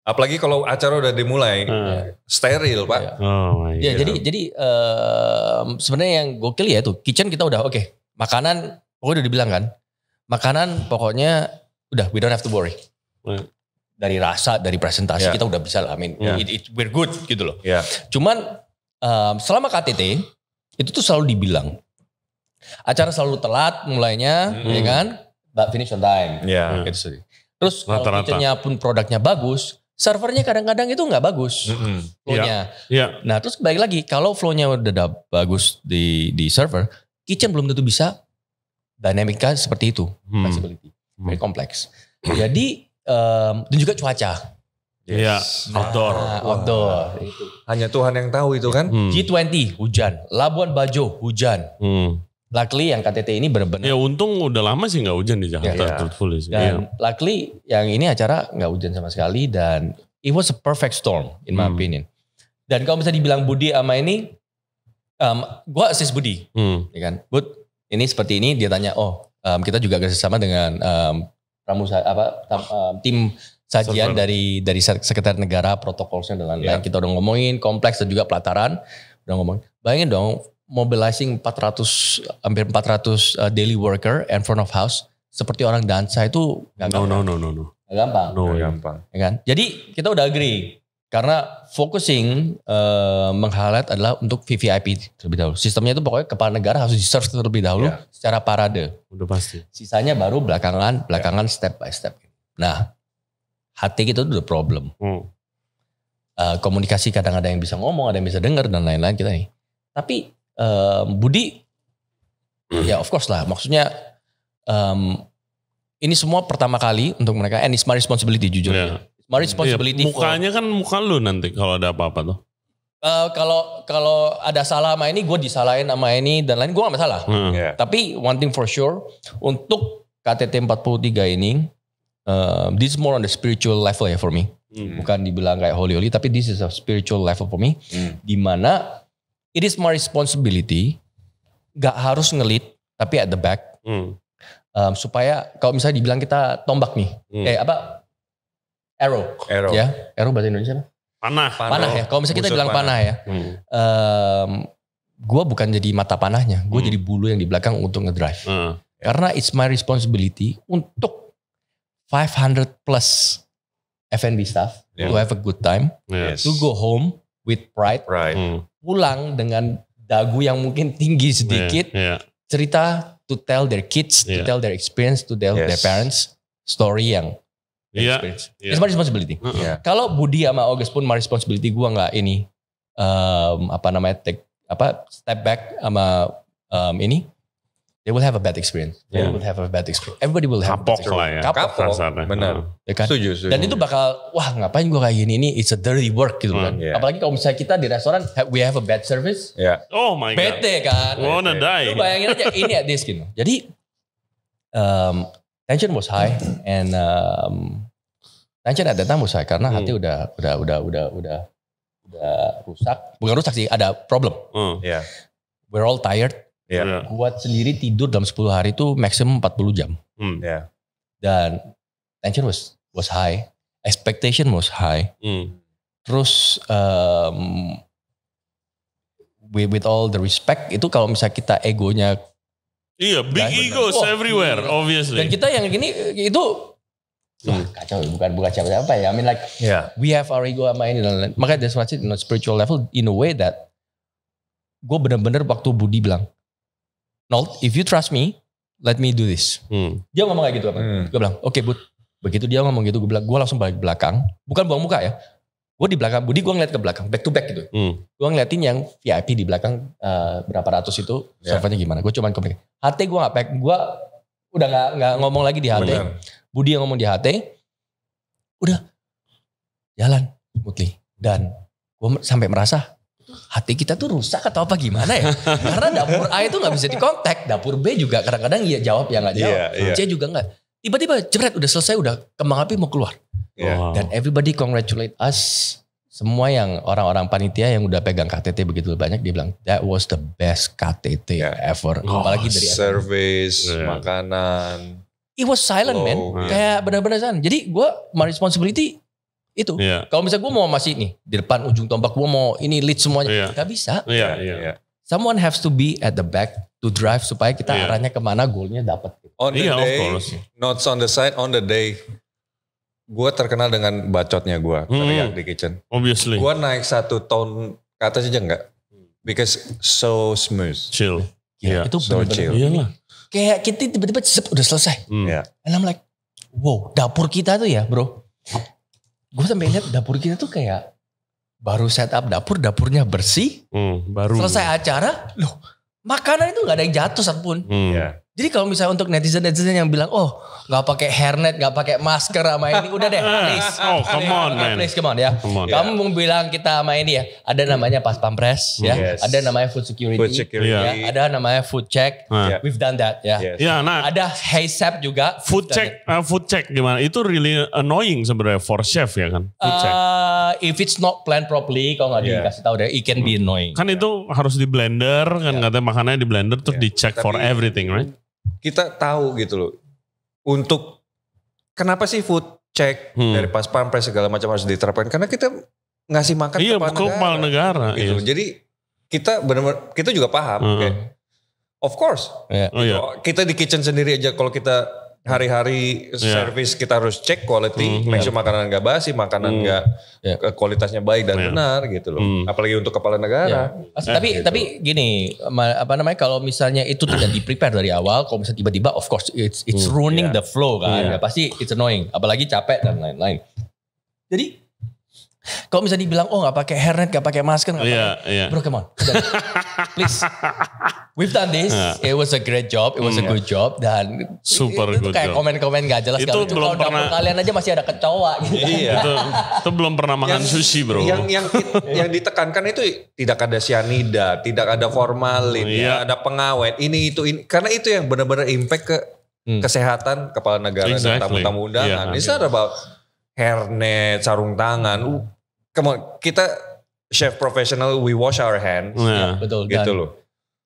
Apalagi kalau acara udah dimulai. Hmm. Steril pak. Iya. Oh my Ya, God. jadi jadi em, sebenarnya yang gokil ya tuh kitchen kita udah oke. Makanan pokoknya udah dibilang kan. Makanan pokoknya udah we don't have to worry. Hmm. Dari rasa, dari presentasi Ya. kita udah bisa lah. I mean, Ya. it, it- we're good gitu loh. Ya. Cuman em, selama KTT itu tuh selalu dibilang acara selalu telat mulainya, Hmm. ya kan? But finish on time. Ya. Gitu sih. Terus kalau Rata-rata. kitchennya pun produknya bagus, servernya kadang-kadang itu nggak bagus Mm-mm. flow-nya. Ya, Nah terus balik lagi, kalau flow-nya udah da- bagus di di server, kitchen belum tentu bisa dinamika seperti itu, Hmm. flexibility, Hmm. very kompleks. Jadi em, dan juga cuaca, Iya, outdoor. Nah, outdoor. Itu. Hanya Tuhan yang tahu itu kan. Hmm. G20 hujan, Labuan Bajo hujan. Hmm. Luckily yang KTT ini benar-benar Ya untung udah lama sih nggak hujan di Jakarta, Ya. sih. dan Iya. luckily yang ini acara nggak hujan sama sekali dan it was a perfect storm in my Hmm. opinion. Dan kalau bisa dibilang Budi sama ini, um, gue assist Budi. Hmm. ya kan Bud ini seperti ini dia tanya oh em, kita juga kerjasama dengan em, pramu sa- apa tam- em, tim sajian Server. dari dari Sek- sekretariat negara protokolnya dan lain-lain Ya. kita udah ngomongin kompleks dan juga pelataran udah ngomongin bayangin dong mobilizing 400 hampir 400 uh, daily worker and front of house seperti orang dansa itu nggak No, gampang, no, no, no, no. Nggak gampang No, gampang. ya kan jadi kita udah agree karena focusing uh, meng-highlight adalah untuk VVIP terlebih dahulu. Sistemnya itu pokoknya kepala negara harus di-serve terlebih dahulu Ya. secara parade. Udah pasti. Sisanya baru belakangan, belakangan step by step. Nah, hati kita itu udah problem. Hmm. Uh, komunikasi kadang ada yang bisa ngomong, ada yang bisa dengar dan lain-lain kita nih. Tapi um, Budi, ya of course lah. Maksudnya um, ini semua pertama kali untuk mereka, and it's my responsibility jujur. Iya. My Iya, responsibility for- mukanya kan muka lu nanti kalau ada apa-apa tuh. Eh, kalau kalau ada salah sama ini, gue disalahin sama ini dan lain, gue gak masalah. Hmm. Ya. Tapi one thing for sure, untuk KTT 43 ini, um, this is more on the spiritual level ya for me. Hmm. Bukan dibilang kayak holy-holy, tapi this is a spiritual level for me. Hmm. Di mana it is my responsibility, gak harus ngelit, tapi at the back. Hmm. um, supaya kalau misalnya dibilang kita tombak nih, Hmm. eh apa, arrow. Arrow. Ya, arrow bahasa Indonesia apa? Panah. Panah ya. Kalau misalnya kita Busur bilang panah, ya, Hmm. um, gue bukan jadi mata panahnya, gue Hmm. jadi bulu yang di belakang untuk ngedrive. Hmm. Karena it's my responsibility untuk 500 plus F&B staff Yeah. to have a good time, Yeah. Yes. to go home with pride, Right. Hmm. pulang dengan dagu yang mungkin tinggi sedikit, Iya. cerita to tell their kids, to Yeah. tell their experience, to tell Yes. their parents story yang Iya. experience. Iya. It's my responsibility. Heeh. Ya. Kalau Budi sama August pun my responsibility gue nggak ini um, apa namanya take apa step back sama um, ini they will have a bad experience. They Yeah. will have a bad experience. Everybody will have a Kapok bad experience. lah ya. Kapok, Kapok. Benar. Ya kan? Setuju, setuju. Dan itu bakal wah ngapain gue kayak gini ini it's a dirty work gitu Hmm, kan. yeah. Apalagi kalau misalnya kita di restoran we have a bad service, Ya. Oh my god. bete kan. Wanna die. Lu bayangin aja ini at this gitu. Jadi um, tension was high and um, that time was high karena Hmm. hati udah udah udah udah udah udah rusak. Bukan rusak sih, ada problem. Hmm. Ya. We're all tired. Iya. Kuat sendiri tidur dalam 10 hari itu maksimum 40 jam. Hmm. Ya. Dan tension was was high, expectation was high. Hmm. Terus um, with, with all the respect itu kalau misalnya kita egonya Iya, big Benar. egos everywhere, obviously. dan kita yang gini itu wah, kacau bukan bukan siapa siapa ya I mean like Ya. we have our ego sama ini dan lain-lain. makanya that's why I said, on a spiritual level in a way that gue bener-bener waktu Budi bilang Nold if you trust me let me do this Hmm. dia ngomong kayak gitu apa Hmm. gue bilang oke Bud begitu dia ngomong gitu gue bilang gue langsung balik belakang bukan buang muka ya gue di belakang Budi gue ngeliat ke belakang back to back gitu Hmm. gue ngeliatin yang VIP di belakang eh, berapa ratus itu Ya. servernya gimana gue cuman ke HT gue gak pack gue udah gak, nggak ngomong lagi di HT Benar. Budi yang ngomong di HT udah jalan smoothly dan gue sampai merasa hati kita tuh rusak atau apa gimana ya karena dapur A itu nggak bisa dikontak dapur B juga kadang-kadang iya jawab ya nggak jawab Iya, iya. C juga nggak tiba-tiba jebret udah selesai udah kembang api mau keluar Ya. Wow. dan everybody congratulate us semua yang orang-orang panitia yang udah pegang KTT begitu banyak dia bilang that was the best KTT Ya. ever Oh, apalagi dari Service, Iya. makanan. It was silent man Flow, iya. kayak benar-benar silent jadi gue my responsibility itu Iya. kalau misalnya gue mau masih nih di depan ujung tombak gue mau ini lead semuanya Iya. nggak bisa Iya, iya. someone has to be at the back to drive supaya kita Iya. arahnya ke mana goalnya dapat On the Iya, of day, course. notes on the side, on the day. Gue terkenal dengan bacotnya gue, teriak Hmm. di kitchen. Obviously. Gue naik satu tone ke atas aja enggak. Because so smooth. Chill. Iya. itu so benar-benar chill. Iyalah. Kayak kita tiba-tiba udah selesai Hmm. Ya. and I'm like wow dapur kita tuh ya bro gue sampai lihat dapur kita tuh kayak baru setup dapur dapurnya bersih Hmm, baru. selesai acara loh makanan itu nggak ada yang jatuh satupun Hmm. Ya. Jadi kalau misalnya untuk netizen-netizen yang bilang, oh nggak pakai hairnet, nggak pakai masker sama ini, udah deh, please. Oh, come on, man. Please, come on ya. Come on. Kamu mau bilang kita sama ini ya, ada namanya pas pampres ya, Yes. ada namanya food security, Food security. Iya. ya, ada namanya food check. Yeah. we've done that ya. Yes. Ya, nah, Ada HACCP juga. food check, uh, food check gimana? Itu really annoying sebenarnya for chef ya kan? Food check. Uh, if it's not planned properly, kalau nggak Yeah. dikasih tahu deh, it can be annoying. Kan itu harus di blender kan katanya makanannya di blender terus dicek for Tapi- everything, right? Kita tahu gitu loh. Untuk kenapa sih food check Hmm. dari pas pampres segala macam harus diterapkan? Karena kita ngasih makan Iya, kepala ke kepala negara. gitu. iya. Jadi kita benar-benar kita juga paham. Heeh. kayak, of course. Ya. Oh iya. Kita di kitchen sendiri aja kalau kita hari-hari Iya. service kita harus cek quality, Hmm, make sure makanan nggak basi, makanan Hmm. nggak Ya. eh, kualitasnya baik dan Iya. benar gitu loh. Hmm. Apalagi untuk kepala negara. As- tapi gitu. tapi gini apa namanya kalau misalnya itu tidak di prepare dari awal kalau misalnya tiba-tiba of course it's it's Hmm, ruining yeah. the flow kan Yeah. ya pasti it's annoying apalagi capek dan lain-lain jadi kalau misalnya dibilang oh nggak pakai hairnet nggak pakai masker nggak Iya, pakai iya. bro come on please we've done this Yeah. it was a great job it was a good job dan. Super itu good kayak job. komen-komen gak jelas Itu kalau belum pernah- kalian aja masih ada kecoa gitu Iya. itu, itu belum pernah makan sushi bro. Yang yang yang ditekankan itu tidak ada sianida, tidak ada formalin, Iya. ya, ada pengawet, ini itu ini karena itu yang benar-benar impact ke Hmm. kesehatan kepala negara Exactly. dan tamu-tamu undangan. Iya. It's not about hairnet, sarung tangan. Uh, Come on, kita chef professional, we wash our hands, Nah, betul dan gitu loh.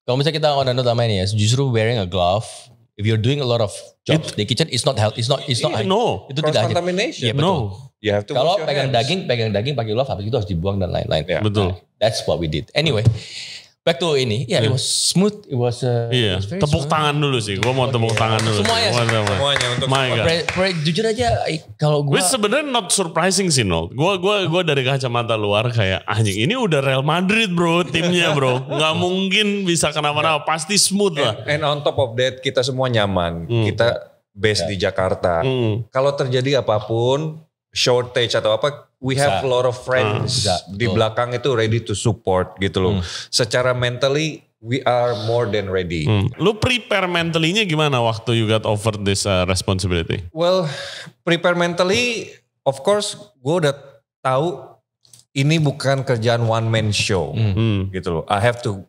Kalau misalnya kita on a note sama ini ya, justru wearing a glove, if you're doing a lot of jobs di kitchen, it's not health, it's not, it's not. Iya, no, Itu tidak aja. contamination. Iya, betul. no, You have to Kalau pegang hands. daging, pegang daging pakai glove, habis itu harus dibuang dan lain-lain. Ya. betul. That's what we did. Anyway, back to ini, ya it Iya. was smooth, it was. Uh, Iya, it was very tepuk smooth. tangan dulu sih. Gue mau tepuk tangan dulu. Semuanya sih. sih. Gua- Semuanya untuk My God. Pre- pre- jujur aja, kalau gue Which sebenarnya not surprising sih Nol. Gue gua, gua dari kacamata luar kayak anjing ini udah Real Madrid bro timnya bro. Nggak mungkin bisa kenapa-napa. Pasti smooth lah. And on top of that kita semua nyaman. Hmm. Kita base di Jakarta. Hmm. Kalau terjadi apa pun, shortage atau apa, we have a Bisa. lot of friends Bisa, di betul. belakang itu ready to support gitu loh. Secara mentally we are more than ready. Hmm. Lu prepare mentally-nya gimana waktu you got offered this uh, responsibility? Well, prepare mentally, of course, gue udah tahu ini bukan kerjaan one man show Hmm. gitu loh. I have to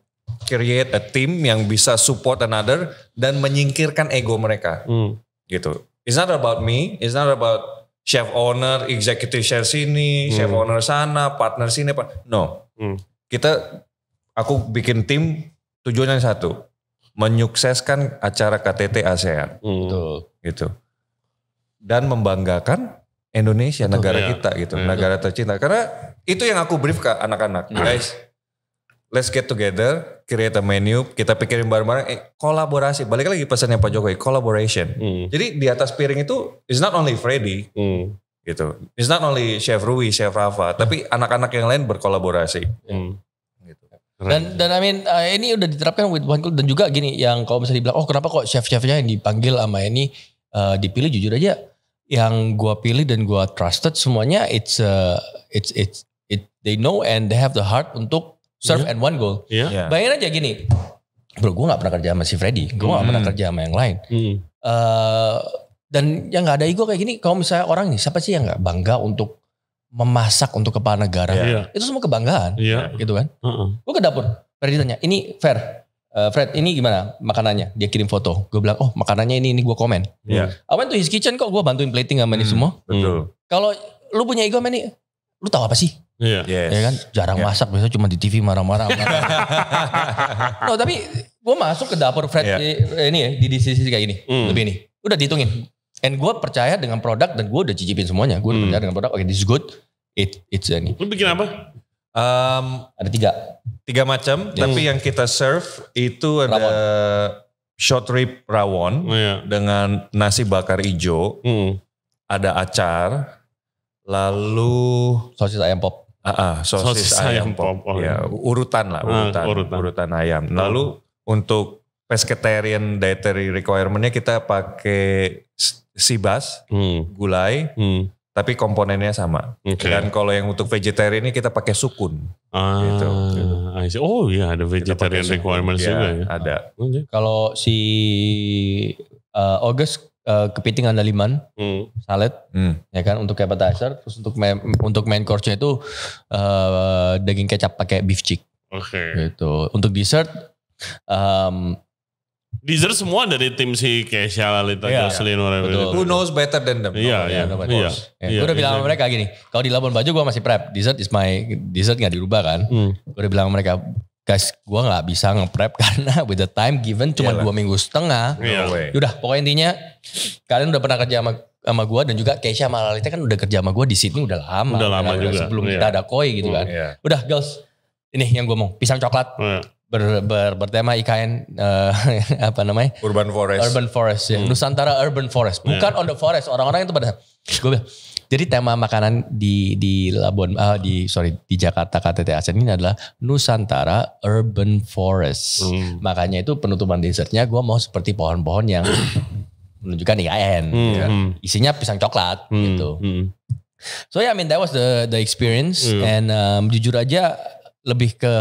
create a team yang bisa support another dan menyingkirkan ego mereka. Hmm. gitu. It's not about me, it's not about chef owner, executive chef sini, chef owner sana, partner sini, pak. No, Hmm. kita, aku bikin tim tujuannya satu, menyukseskan acara KTT ASEAN, Hmm. Betul. gitu, dan membanggakan Indonesia, negara Iya, kita gitu, iya. negara tercinta. Karena itu yang aku brief ke anak-anak, guys. Let's get together, create a menu, kita pikirin bareng-bareng, eh, kolaborasi. Balik lagi pesannya Pak Jokowi, collaboration. Hmm. Jadi di atas piring itu is not only Freddy Hmm. gitu. It's not only Chef Rui, Chef Rafa, tapi anak-anak yang lain berkolaborasi. Hmm. Gitu. Dan dan I mean uh, ini udah diterapkan with one dan juga gini yang kalau misalnya dibilang oh kenapa kok chef-chefnya yang dipanggil sama ini uh, dipilih jujur aja yang gua pilih dan gua trusted semuanya it's uh, it's it's it they know and they have the heart untuk serve Iya. and one goal. Iya. Ya. Bayangin aja gini. Bro, gue gak pernah kerja sama si Freddy. Gue gak Hmm. pernah kerja sama yang lain. Hmm. eh dan yang gak ada ego kayak gini. Kalau misalnya orang nih, siapa sih yang gak bangga untuk memasak untuk kepala negara? Iya. Itu semua kebanggaan. Iya. Gitu kan. Heeh. Gue ke dapur. Freddy tanya, ini fair. Eh, Fred, ini gimana makanannya? Dia kirim foto. Gue bilang, oh makanannya ini, ini gue komen. Iya. I went to his kitchen kok, gue bantuin plating sama ini Hmm. semua. Betul. Kalau lu punya ego sama ini, lu tahu apa sih? Iya. Yes. Ya kan, jarang Ya. masak, biasanya cuma di TV marah-marah. no, tapi gue masuk ke dapur Fred Ya. eh, ini ya, di di sisi kayak gini, Hmm. lebih ini. Udah dihitungin. And gue percaya dengan produk dan gue udah cicipin semuanya. Gue udah Hmm. percaya dengan produk, oke this is good. It, it's ini. Lu bikin apa? Um, Ada tiga. tiga macam, tapi yang kita serve itu ada short rib rawon Iya. dengan nasi bakar ijo, Hmm. ada acar, lalu Sosis ayam pop. Ah, ah, sosis, Sosis ayam, ayam pop, pop, oh, ya urutan lah, Ah, urutan, urutan. urutan, ayam. Lalu untuk pescatarian dietary requirementnya kita pakai sibas, Hmm. gulai, Hmm. tapi komponennya sama. Oke. Dan kalau yang untuk vegetarian ini kita pakai sukun. Ah, Gitu. Oh iya ada vegetarian requirements Ya, juga ya. Ada. Kalau si uh, August uh, kepiting andaliman, Hmm. salad, Hmm. ya kan untuk appetizer, terus untuk main, untuk main course-nya itu uh, daging kecap pakai beef cheek Oke. gitu. Untuk dessert um, Dessert semua dari tim si Kesha Lalita Iya. Jocelyn whatever Betul. itu. Who knows better than them? Iya, iya, iya. knows. Ya, Iya, gue udah bilang sama mereka gini, kalau di Labuan Bajo gue masih prep, dessert is my dessert nggak dirubah kan. Hmm. Gue udah bilang sama mereka, guys, gue nggak bisa nge-prep karena with the time given cuma dua minggu setengah. Iya. No way. Yaudah, pokoknya intinya kalian udah pernah kerja sama sama gue dan juga Keisha sama Lalita kan udah kerja sama gue di Sydney udah lama. Udah lama kan, juga, Sebelum iya. kita ada koi gitu kan. Iya. Udah girls, ini yang gue mau pisang coklat Iya. ber, ber- bertema IKN eh, apa namanya Urban Forest. Urban Forest ya, Hmm. Nusantara Urban Forest, bukan on the forest. Orang-orang itu pada gue bilang. Jadi tema makanan di di Labuan ah, di sorry di Jakarta KTT ASEAN ini adalah Nusantara Urban Forest. Hmm. Makanya itu penutupan dessertnya gue mau seperti pohon-pohon yang menunjukkan IKN. Hmm. ya. Hmm. Isinya pisang coklat Hmm. gitu. Hmm. So yeah, I mean that was the the experience Iya. and um, jujur aja lebih ke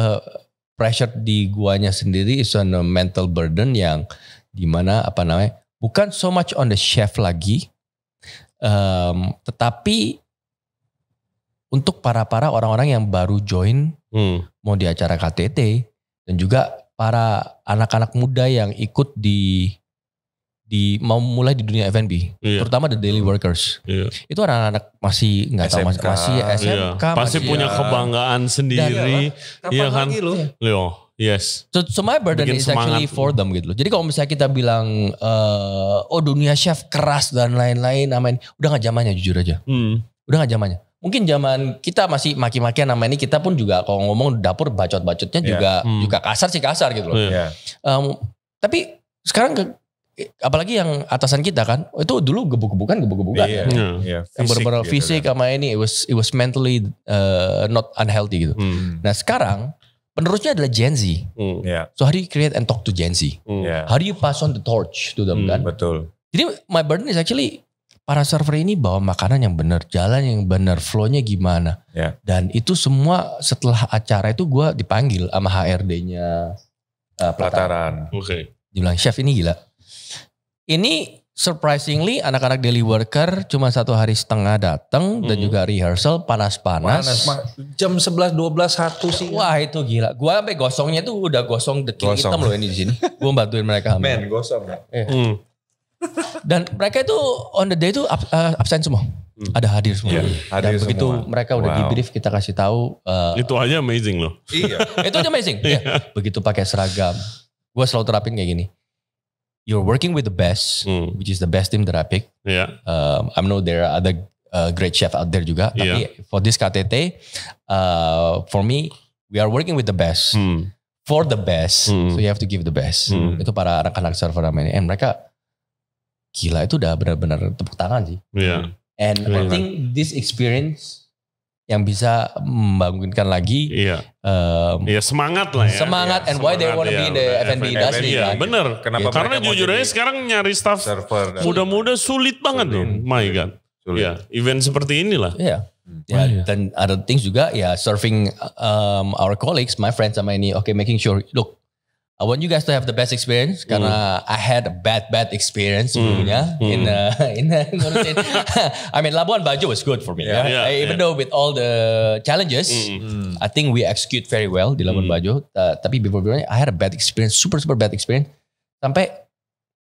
pressure di guanya sendiri is on a mental burden yang di mana apa namanya bukan so much on the chef lagi, um, tetapi untuk para para orang-orang yang baru join Hmm. mau di acara KTT dan juga para anak-anak muda yang ikut di di mau mulai di dunia F&B, Iya. terutama the daily workers Iya. itu anak-anak masih nggak tahu masih, SMK. masih Iya. SMK Pasti masih- punya ya. kebanggaan sendiri. Iya kan? lagi? Leo, yes. so, so my burden Bikin is actually semangat. for them gitu loh jadi kalau misalnya kita bilang eh, oh dunia chef keras dan lain-lain amin udah nggak zamannya jujur aja Hmm. udah nggak zamannya mungkin zaman kita masih maki-makian nama ini kita pun juga kalau ngomong dapur bacot-bacotnya Iya. juga Hmm. juga kasar sih kasar gitu loh Iya. Iya. Em, tapi sekarang ke- apalagi yang atasan kita kan itu dulu gebuk-gebukan gebuk-gebukan Iya. Iya. Iya. yang benar-benar gitu fisik kan. sama ini it was it was mentally uh, not unhealthy gitu. Hmm. Nah sekarang penerusnya adalah Gen Z. Hmm. Iya. So how do you create and talk to Gen Z? Hmm. Iya. How do you pass on the torch to them Hmm, kan? Betul. Jadi my burden is actually para server ini bawa makanan yang benar, jalan yang benar, flow-nya gimana. Ya. Dan itu semua setelah acara itu gue dipanggil sama HRD-nya uh, Pelataran. Pelataran. Oke. Dia bilang, chef ini gila. Ini surprisingly anak-anak daily worker cuma satu hari setengah datang dan Hmm. juga rehearsal panas-panas. Panas. Jam 11, 12, 1 sih. Wah itu gila. Gua sampai gosongnya tuh udah gosong dekil Gosong. hitam loh ini di sini. Gua bantuin mereka. Men, gosong. ya. Hmm. Dan mereka itu on the day itu ab- uh, absen semua. Hmm. Ada hadir semua. Iya, hadir Dan begitu semua. mereka udah Wow. di brief kita kasih tahu uh, Itu aja amazing loh. Iya. itu aja amazing. Iya. Begitu pakai seragam. Gua selalu terapin kayak gini. You're working with the best, Hmm. which is the best team that I pick. Iya. Um, I know there are other uh, great chef out there juga. Iya. Tapi for this KTT, uh, for me, we are working with the best Hmm. for the best, Hmm. so you have to give the best. Hmm. Itu para anak-anak server namanya. And mereka gila itu udah benar-benar tepuk tangan sih. Iya. And I Keren. think this experience yang bisa membangunkan lagi Iya. um, Iya semangat lah ya. semangat Iya, and why they wanna be iya, in the udah F&B industry, Iya, kan? bener. Kenapa Karena mereka mau jujur aja sekarang nyari staff muda-muda sulit banget Sulit. loh. My God. sulit. Iya, event seperti inilah. ya. Hmm. Ya, Oh, iya. dan other things juga ya serving um, our colleagues, my friends sama ini, okay, making sure, look, I want you guys to have the best experience karena I had a bad bad experience sebelumnya Hmm. in uh, in uh, I mean Labuan Bajo was good for me. Yeah, ya. yeah, even yeah. though with all the challenges, Mm. Hmm. I think we execute very well di Labuan Hmm. Bajo. Uh, tapi before before I had a bad experience, super super bad experience, sampai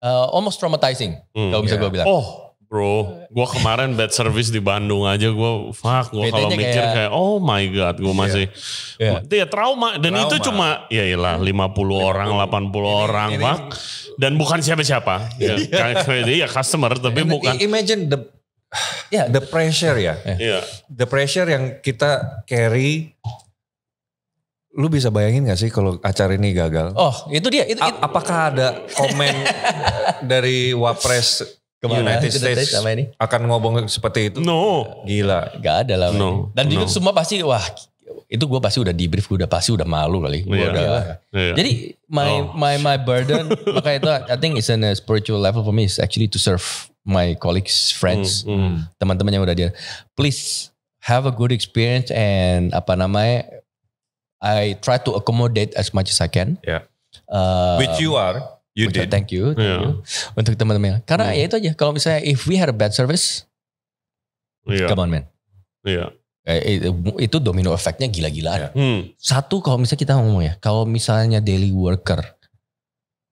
uh, almost traumatizing. Hmm. Kalau bisa Yeah. gue bilang. Oh, bro, gua kemarin bad service di Bandung aja gua fuck, gua kalau mikir kayak- kayak oh my god, gua masih Iya. Iya trauma dan Trauma. itu cuma ya iyalah 50 orang, 80 orang, ini- fuck. Dan bukan siapa-siapa. Ya, kayak dia customer tapi And bukan. Imagine the Ya, the pressure ya. Iya. The pressure yang kita carry. Lu bisa bayangin gak sih kalau acara ini gagal? Oh, itu dia. Itu, itu. apakah ada komen dari Wapres Ke mana? United United States States sama ini? akan ngomong seperti itu? No. Gila. Gak ada lah. No, Dan juga no. semua pasti, wah itu gue pasti udah di brief, gue udah pasti udah malu kali. Gua Iya. udah- Iya. Jadi my Oh. my my burden, maka itu I think it's in a spiritual level for me is actually to serve my colleagues, friends, Hmm, hmm. teman-teman yang udah dia. Please have a good experience and apa namanya, I try to accommodate as much as I can. Yeah. Uh, Which you are, you Untuk- did. Thank you, thank you. Untuk teman-teman. Karena Hmm. ya itu aja. Kalau misalnya if we had a bad service, Iya. come on man. Iya. Eh, itu, itu domino efeknya gila-gilaan. Hmm. Satu kalau misalnya kita ngomong ya, kalau misalnya daily worker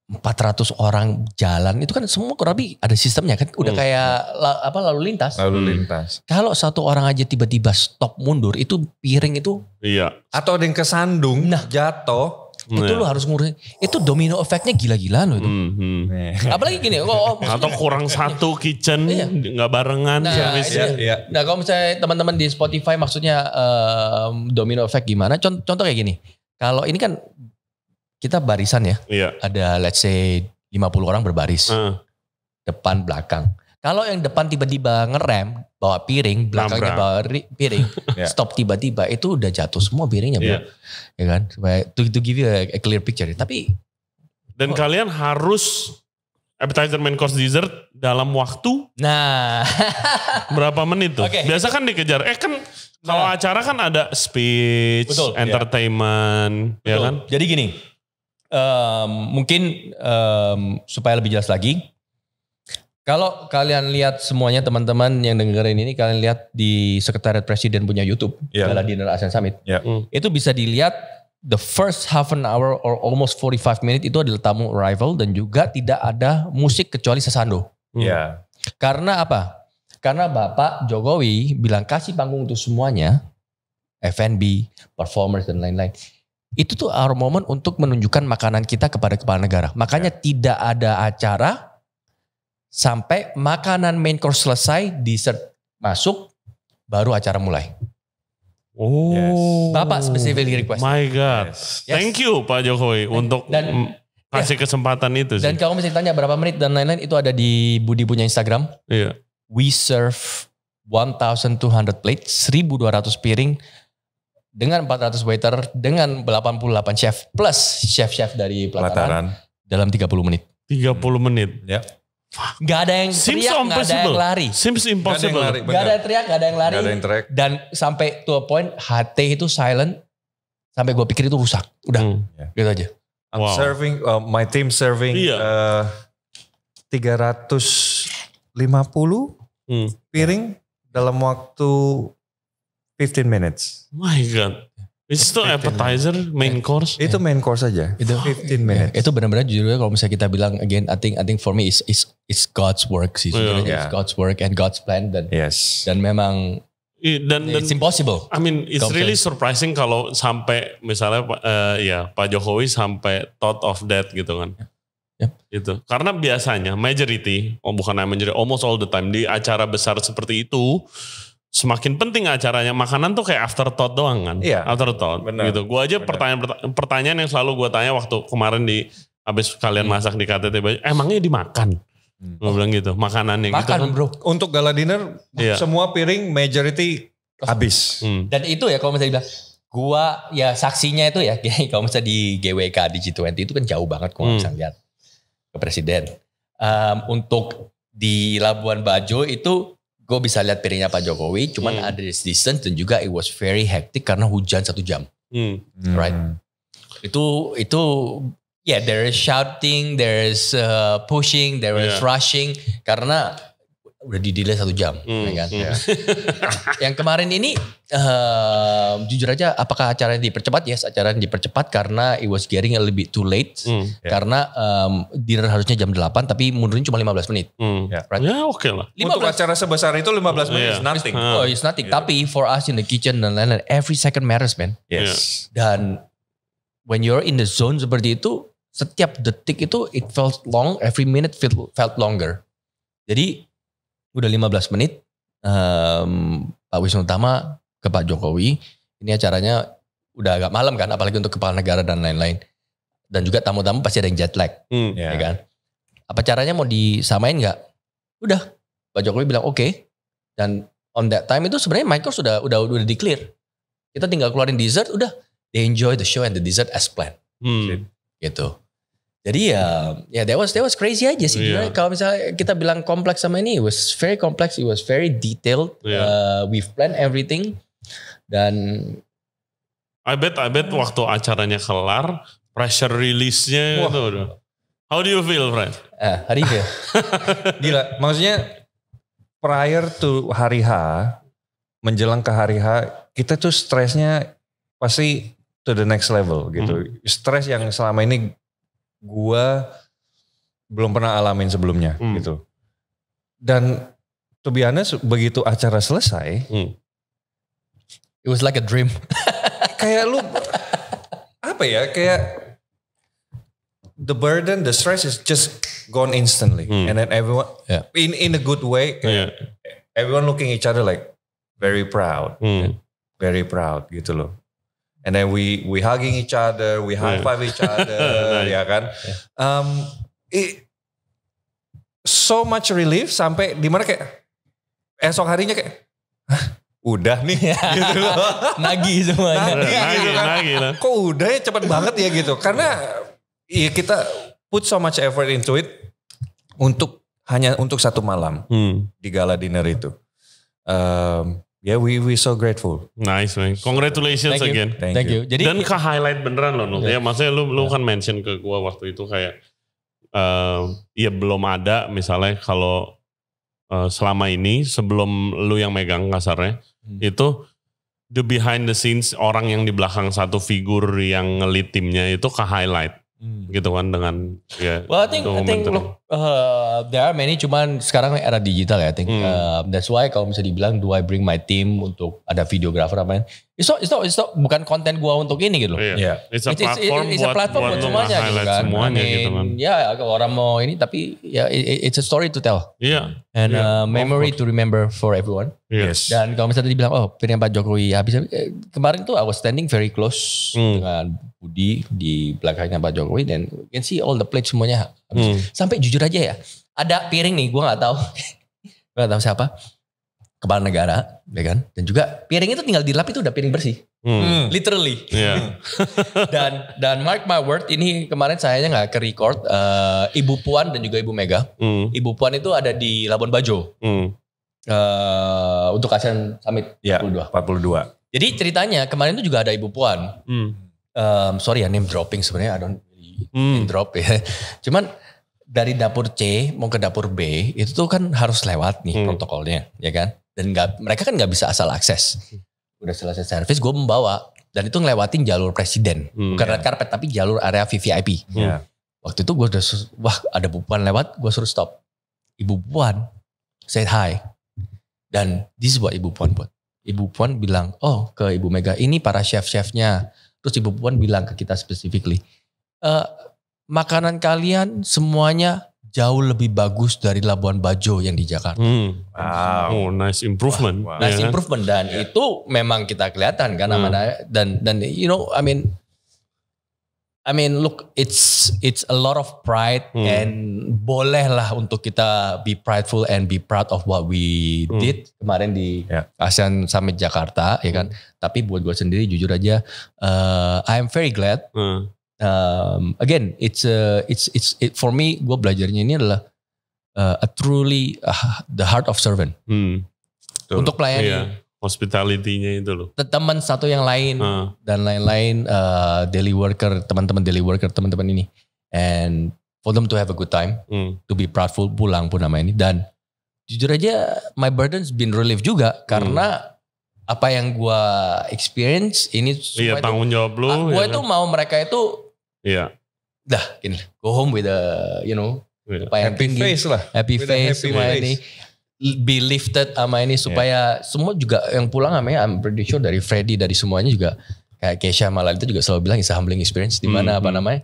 400 orang jalan itu kan semua kurang lebih ada sistemnya kan udah Hmm. kayak la- apa lalu lintas. Lalu Hmm. lintas. Kalau satu orang aja tiba-tiba stop mundur itu piring itu Iya. Atau ada yang kesandung, Nah. jatuh. Itu Iya. lo harus ngurusin. Itu domino efeknya gila-gilaan loh itu. Hmm, hmm. Apalagi gini, oh, oh, Atau kurang satu kitchen Iya. nggak barengan Nah, Iya, iya. Nah kalau misalnya teman-teman di Spotify maksudnya em, domino effect gimana? Contoh, contoh kayak gini. Kalau ini kan kita barisan ya. Iya. Ada let's say 50 orang berbaris. Ah, Depan belakang. Kalau yang depan tiba-tiba ngerem bawa piring, belakangnya bawa ri- piring, Ya. stop tiba-tiba itu udah jatuh semua piringnya, bro. Iya. Ya kan? Supaya to, to give you a, a clear picture. Tapi Dan Oh. kalian harus appetizer main course dessert dalam waktu nah, berapa menit tuh? Oke. Biasa kan dikejar. Eh kan kalau Nah. acara kan ada speech, Betul, entertainment, ya kan? Jadi gini, em, mungkin em, supaya lebih jelas lagi, kalau kalian lihat semuanya teman-teman yang dengerin ini, kalian lihat di Sekretariat Presiden punya YouTube, Ya. Gala Dinner ASEAN Summit, Ya. Hmm. itu bisa dilihat the first half an hour or almost 45 minute itu adalah tamu arrival dan juga tidak ada musik kecuali sesando. Hmm. Ya. Karena apa? Karena Bapak Jokowi bilang kasih panggung untuk semuanya, F&B, performers dan lain-lain. Itu tuh our moment untuk menunjukkan makanan kita kepada kepala negara. Makanya tidak ada acara sampai makanan main course selesai, dessert masuk, baru acara mulai. Oh. Yes. Bapak specifically request. My God. Yes. Yes. Thank you Pak Jokowi untuk dan- kasih kesempatan itu sih. Dan kalau misalnya ditanya berapa menit dan lain-lain itu ada di Budi punya Instagram. Iya. We serve 1,200 plate, 1.200 piring dengan 400 waiter dengan 88 chef plus chef-chef dari pelataran Pelataran. dalam 30 menit. 30 menit. Ya. Gak ada yang Seems teriak, gak ada impossible. yang lari. Seems Gak ada yang impossible. lari. Gak ada yang teriak, gak ada yang lari. Gak ada yang track. Dan sampai to a point HT itu silent. Sampai gue pikir itu rusak. Udah Hmm. gitu aja. I'm Wow. serving, uh, my team serving Iya. uh, 350 Hmm. piring dalam waktu 15 minutes. My God. It's still 15 appetizer, main course. Itu main course aja. Itu 15 minutes. Itu benar-benar jujur aja kalau misalnya kita bilang again, I think I think for me is is is God's work sih. Sebenarnya Iya. It's God's work and God's plan dan Yes. dan memang Dan, dan it's impossible. I mean, it's really surprising kalau sampai misalnya eh, ya Pak Jokowi sampai thought of that gitu kan. Yep. Gitu. Karena biasanya majority, oh bukan majority, almost all the time di acara besar seperti itu semakin penting acaranya makanan tuh kayak afterthought doang kan Iya. afterthought Benar. gitu gua aja pertanyaan pertanyaan yang selalu gua tanya waktu kemarin di habis kalian masak di KTT emangnya dimakan Hmm. gua bilang gitu makanannya gitu Makan kan bro. Untuk gala dinner Iya. semua piring majority habis. Hmm. Dan itu ya kalau misalnya bilang, gua ya saksinya itu ya, kalau misalnya di GWK di G20 itu kan jauh banget gua nggak Hmm. bisa lihat ke presiden. Em, untuk di Labuan Bajo itu gue bisa lihat piringnya Pak Jokowi, cuman Hmm. ada distance dan juga it was very hectic karena hujan satu jam. Hmm. Right. Itu itu yeah there is shouting, there is uh, pushing, there is Yeah. rushing karena udah di delay satu jam, Hmm. ya kan? Hmm. Yang kemarin ini eh, jujur aja apakah acaranya dipercepat? Yes, acaranya dipercepat karena it was getting a little bit too late. Hmm. Ya. Karena em, dinner harusnya jam 8 tapi mundurnya cuma 15 menit. Hmm. Ya. Right. ya oke lah Untuk 15 acara sebesar itu 15 menit Iya. is nothing. Oh, it's nothing. Gitu. Tapi for us in the kitchen dan lain-lain, every second matters, man. Yes. Dan when you're in the zone seperti itu, setiap detik itu it felt long, every minute felt, felt longer. Jadi udah 15 menit, em, Pak Wisnu Tama ke Pak Jokowi, ini acaranya udah agak malam kan, apalagi untuk kepala negara dan lain-lain. Dan juga tamu-tamu pasti ada yang jet lag, Hmm. Ya. ya kan? Apa caranya mau disamain nggak? Udah, Pak Jokowi bilang oke. Dan on that time itu sebenarnya Michael sudah udah udah di clear. Kita tinggal keluarin dessert, udah. They enjoy the show and the dessert as planned Hmm. gitu. Jadi ya, ya that was that was crazy aja sih. Gimana Kalau misalnya kita bilang kompleks sama ini, it was very complex, it was very detailed. Iya. Uh, we've planned everything dan I bet, I bet waktu acaranya kelar, pressure release-nya itu udah. How do you feel, Fred? eh, hari ini Gila, maksudnya prior to hari H, menjelang ke hari H, kita tuh stresnya pasti to the next level gitu. Stres yang selama ini gua belum pernah alamin sebelumnya Hmm. gitu. Dan to be honest, begitu acara selesai, Hmm. it was like a dream. kayak lu apa ya kayak the burden the stress is just gone instantly Hmm. and then everyone Yeah. in in a good way kayak Iya. everyone looking each other like very proud Hmm. very proud gitu loh and then we we hugging each other we high five each other Nice. ya kan um it, so much relief sampai di mana kayak esok harinya kayak Hah, udah nih gitu Nagi semuanya. Nagi. Nagi, gitu kan. nagi lah. kok udah ya cepet banget ya gitu karena ya kita put so much effort into it untuk hanya untuk satu malam Hmm. di gala dinner itu um, yeah, we we so grateful Nice, man. Congratulations Thank you. again. thank, Thank you. you. Jadi Dan ke highlight beneran loh, Nul. Iya. Ya, maksudnya lu lu kan mention ke gua waktu itu kayak eh ya belum ada misalnya kalau eh, selama ini sebelum lu yang megang kasarnya Hmm. itu the behind the scenes orang yang di belakang satu figur yang ngelit timnya itu ke highlight gitu kan dengan ya Well, I think, I think look, uh, there are many. Cuman sekarang era digital ya. I think Hmm. uh, that's why kalau misalnya dibilang, do I bring my team untuk ada videographer apa? It's not, it's not, it's not bukan konten gua untuk ini gitu loh. Iya. Yeah. It's a It's, it's, platform it's a buat, platform buat, lu semuanya gitu kan. semuanya I mean, gitu kan. Ya kalau orang mau ini tapi ya it- it's a story to tell Iya. and Iya, uh, memory to remember for everyone. Yes. Dan kalau misalnya dibilang oh pilihan Pak Jokowi habis eh, kemarin tuh I was standing very close Hmm. dengan Budi di belakangnya Pak Jokowi dan you can see all the plates semuanya. Hmm. Sampai jujur aja ya ada piring nih gue nggak tahu gue nggak tahu siapa kepala negara ya kan dan juga piring itu tinggal dilap itu udah piring bersih Hmm. Hmm. literally Iya. dan dan mark my word ini kemarin sayanya nggak ke record eh, Ibu Puan dan juga Ibu Mega Hmm. Ibu Puan itu ada di Labuan Bajo Hmm. eh, untuk ASEAN Summit Ya, 42 42 jadi ceritanya kemarin itu juga ada Ibu Puan Hmm. Em, sorry ya name dropping sebenarnya I don't Hmm. drop ya. Cuman dari dapur C mau ke dapur B itu tuh kan harus lewat nih Hmm. protokolnya, ya kan? Dan nggak mereka kan nggak bisa asal akses. Udah selesai servis, gue membawa dan itu ngelewatin jalur presiden, Hmm. bukan red carpet tapi jalur area VVIP. ya Waktu itu gue udah wah ada Bu Puan lewat, gue suruh stop. Ibu Puan say hi dan this is what Ibu Puan buat. Ibu Puan bilang, oh ke Ibu Mega ini para chef-chefnya. Terus Ibu Puan bilang ke kita specifically, "Eh, makanan kalian semuanya jauh lebih bagus dari Labuan Bajo yang di Jakarta. Hmm. Wow. Oh, nice improvement. Wah. Nice improvement dan itu memang kita kelihatan kan Hmm. namanya dan dan you know I mean I mean look it's it's a lot of pride Hmm. and boleh lah untuk kita be prideful and be proud of what we Hmm. did kemarin di Ya. ASEAN Summit Jakarta ya kan tapi buat gue sendiri jujur aja uh, I am very glad Hmm. Um, again it's a, it's it's it, for me gue belajarnya ini adalah uh, a truly uh, the heart of servant Hmm. Betul. untuk melayani Iya. Hospitality-nya itu loh. te- teman satu yang lain Ah. dan lain-lain uh, daily worker teman-teman daily worker teman-teman ini and for them to have a good time Hmm. to be proudful pulang pun nama ini dan jujur aja my burden's been relieved juga karena apa yang gua experience ini Iya tanggung jawab lu. ah, gua ya itu kan? mau mereka itu Iya. dah gini go home with a you know Iya. yang Happy tinggi face lah. happy With face happy semua face. ini be lifted sama ini supaya semua juga yang pulang namanya I'm pretty sure dari Freddy dari semuanya juga kayak Kesha malah itu juga selalu bilang it's a humbling experience di mana Hmm, apa hmm. namanya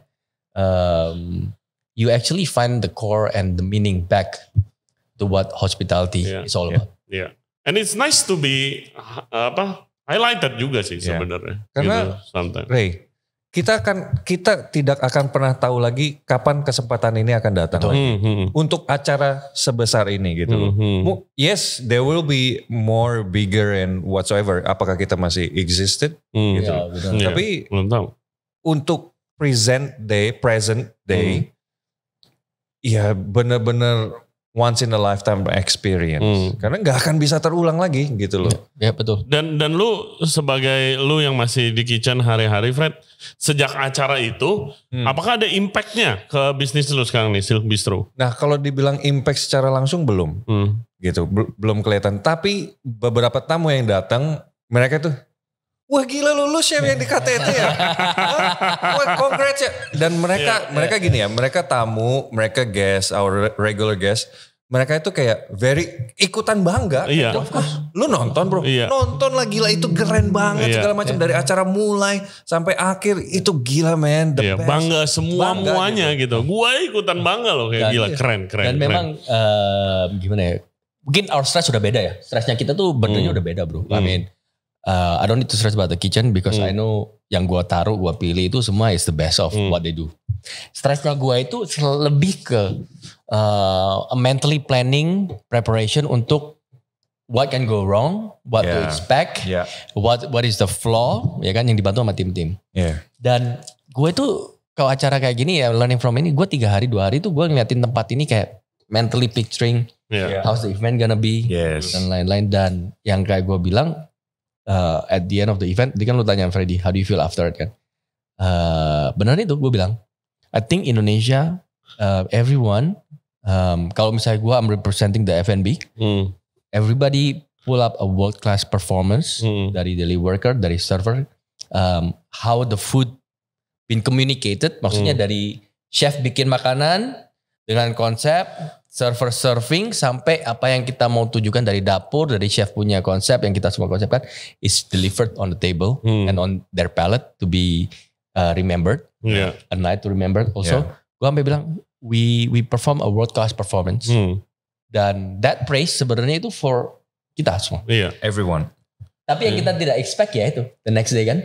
um, you actually find the core and the meaning back to what hospitality Yeah, is all yeah. about. Iya. And it's nice to be uh, apa highlighted juga sih Iya. sebenarnya. Karena- gitu, sometimes. Ray, kita akan kita tidak akan pernah tahu lagi kapan kesempatan ini akan datang lagi. Hmm, hmm, untuk acara sebesar ini gitu loh. hmm, hmm. Yes, there will be more bigger and whatsoever. Apakah kita masih existed? Hmm. gitu. Ya. Iya. Tapi belum tahu. untuk present day, present day, ya benar-benar once in a lifetime experience. Hmm. Karena nggak akan bisa terulang lagi gitu loh. Ya betul. Dan dan lu sebagai lu yang masih di kitchen hari-hari Fred, sejak acara itu, Hmm. apakah ada impactnya ke bisnis lu sekarang nih Silk Bistro? Nah kalau dibilang impact secara langsung belum Hmm. gitu, bel- belum kelihatan. Tapi beberapa tamu yang datang, mereka tuh, wah gila lu, lu chef yang di KTT ya. Wah, congrats ya. Dan mereka Iya, mereka gini ya, mereka tamu, mereka guest, our re- regular guest, mereka itu kayak very ikutan bangga. Iya. Of course. Lu nonton bro, Iya. nonton lah gila itu keren banget Iya. segala macam dari acara mulai sampai akhir itu gila man. The Iya, best. bangga semua Bangga muanya gitu. Gua ikutan bangga loh kayak Dan- gila keren keren. Dan keren. memang eh, gimana ya? Mungkin our stress sudah beda ya. Stressnya kita tuh burdennya Hmm. udah beda bro. I Hmm. mean, uh, I don't need to stress about the kitchen because Hmm. I know yang gua taruh, gua pilih itu semua is the best of Hmm. what they do. Stressnya gua itu lebih ke uh, mentally planning preparation untuk what can go wrong, what to Yeah. expect, Ya, what what is the flaw, ya kan yang dibantu sama tim-tim. ya. Dan gue tuh kalau acara kayak gini ya learning from ini, gue tiga hari dua hari tuh gue ngeliatin tempat ini kayak mentally picturing. Iya. how's the event gonna be Yes. dan lain-lain dan yang kayak gue bilang uh, at the end of the event, tadi kan lu tanya Freddy, how do you feel after it kan? Uh, benar itu gue bilang, I think Indonesia, uh, everyone, um, kalau misalnya gue I'm representing the F&B, Hmm. everybody pull up a world class performance Hmm. dari daily worker, dari server, um, how the food been communicated, maksudnya Hmm. dari chef bikin makanan dengan konsep server serving sampai apa yang kita mau tujukan dari dapur, dari chef punya konsep yang kita semua konsepkan is delivered on the table Hmm. and on their palate to be uh, remembered, Iya. a night to remember. Also, gue sampai bilang we we perform a world class performance Hmm. dan that praise sebenarnya itu for kita semua. Iya. Everyone. Tapi yang Hmm. kita tidak expect ya itu the next day kan.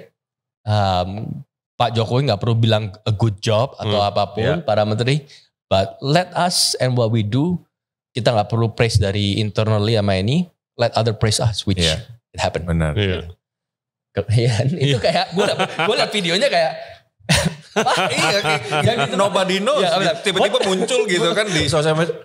Um, Pak Jokowi nggak perlu bilang a good job atau Hmm, apa pun para menteri. But let us and what we do kita nggak perlu praise dari internally sama ini. Let other praise us which Iya. it happened. Benar. Iya. Iya, itu kayak gue liat, gue liat videonya kayak iya, kayak Yang gitu. nobody knows. Iya, benar. Tiba-tiba muncul gitu kan di sosial media.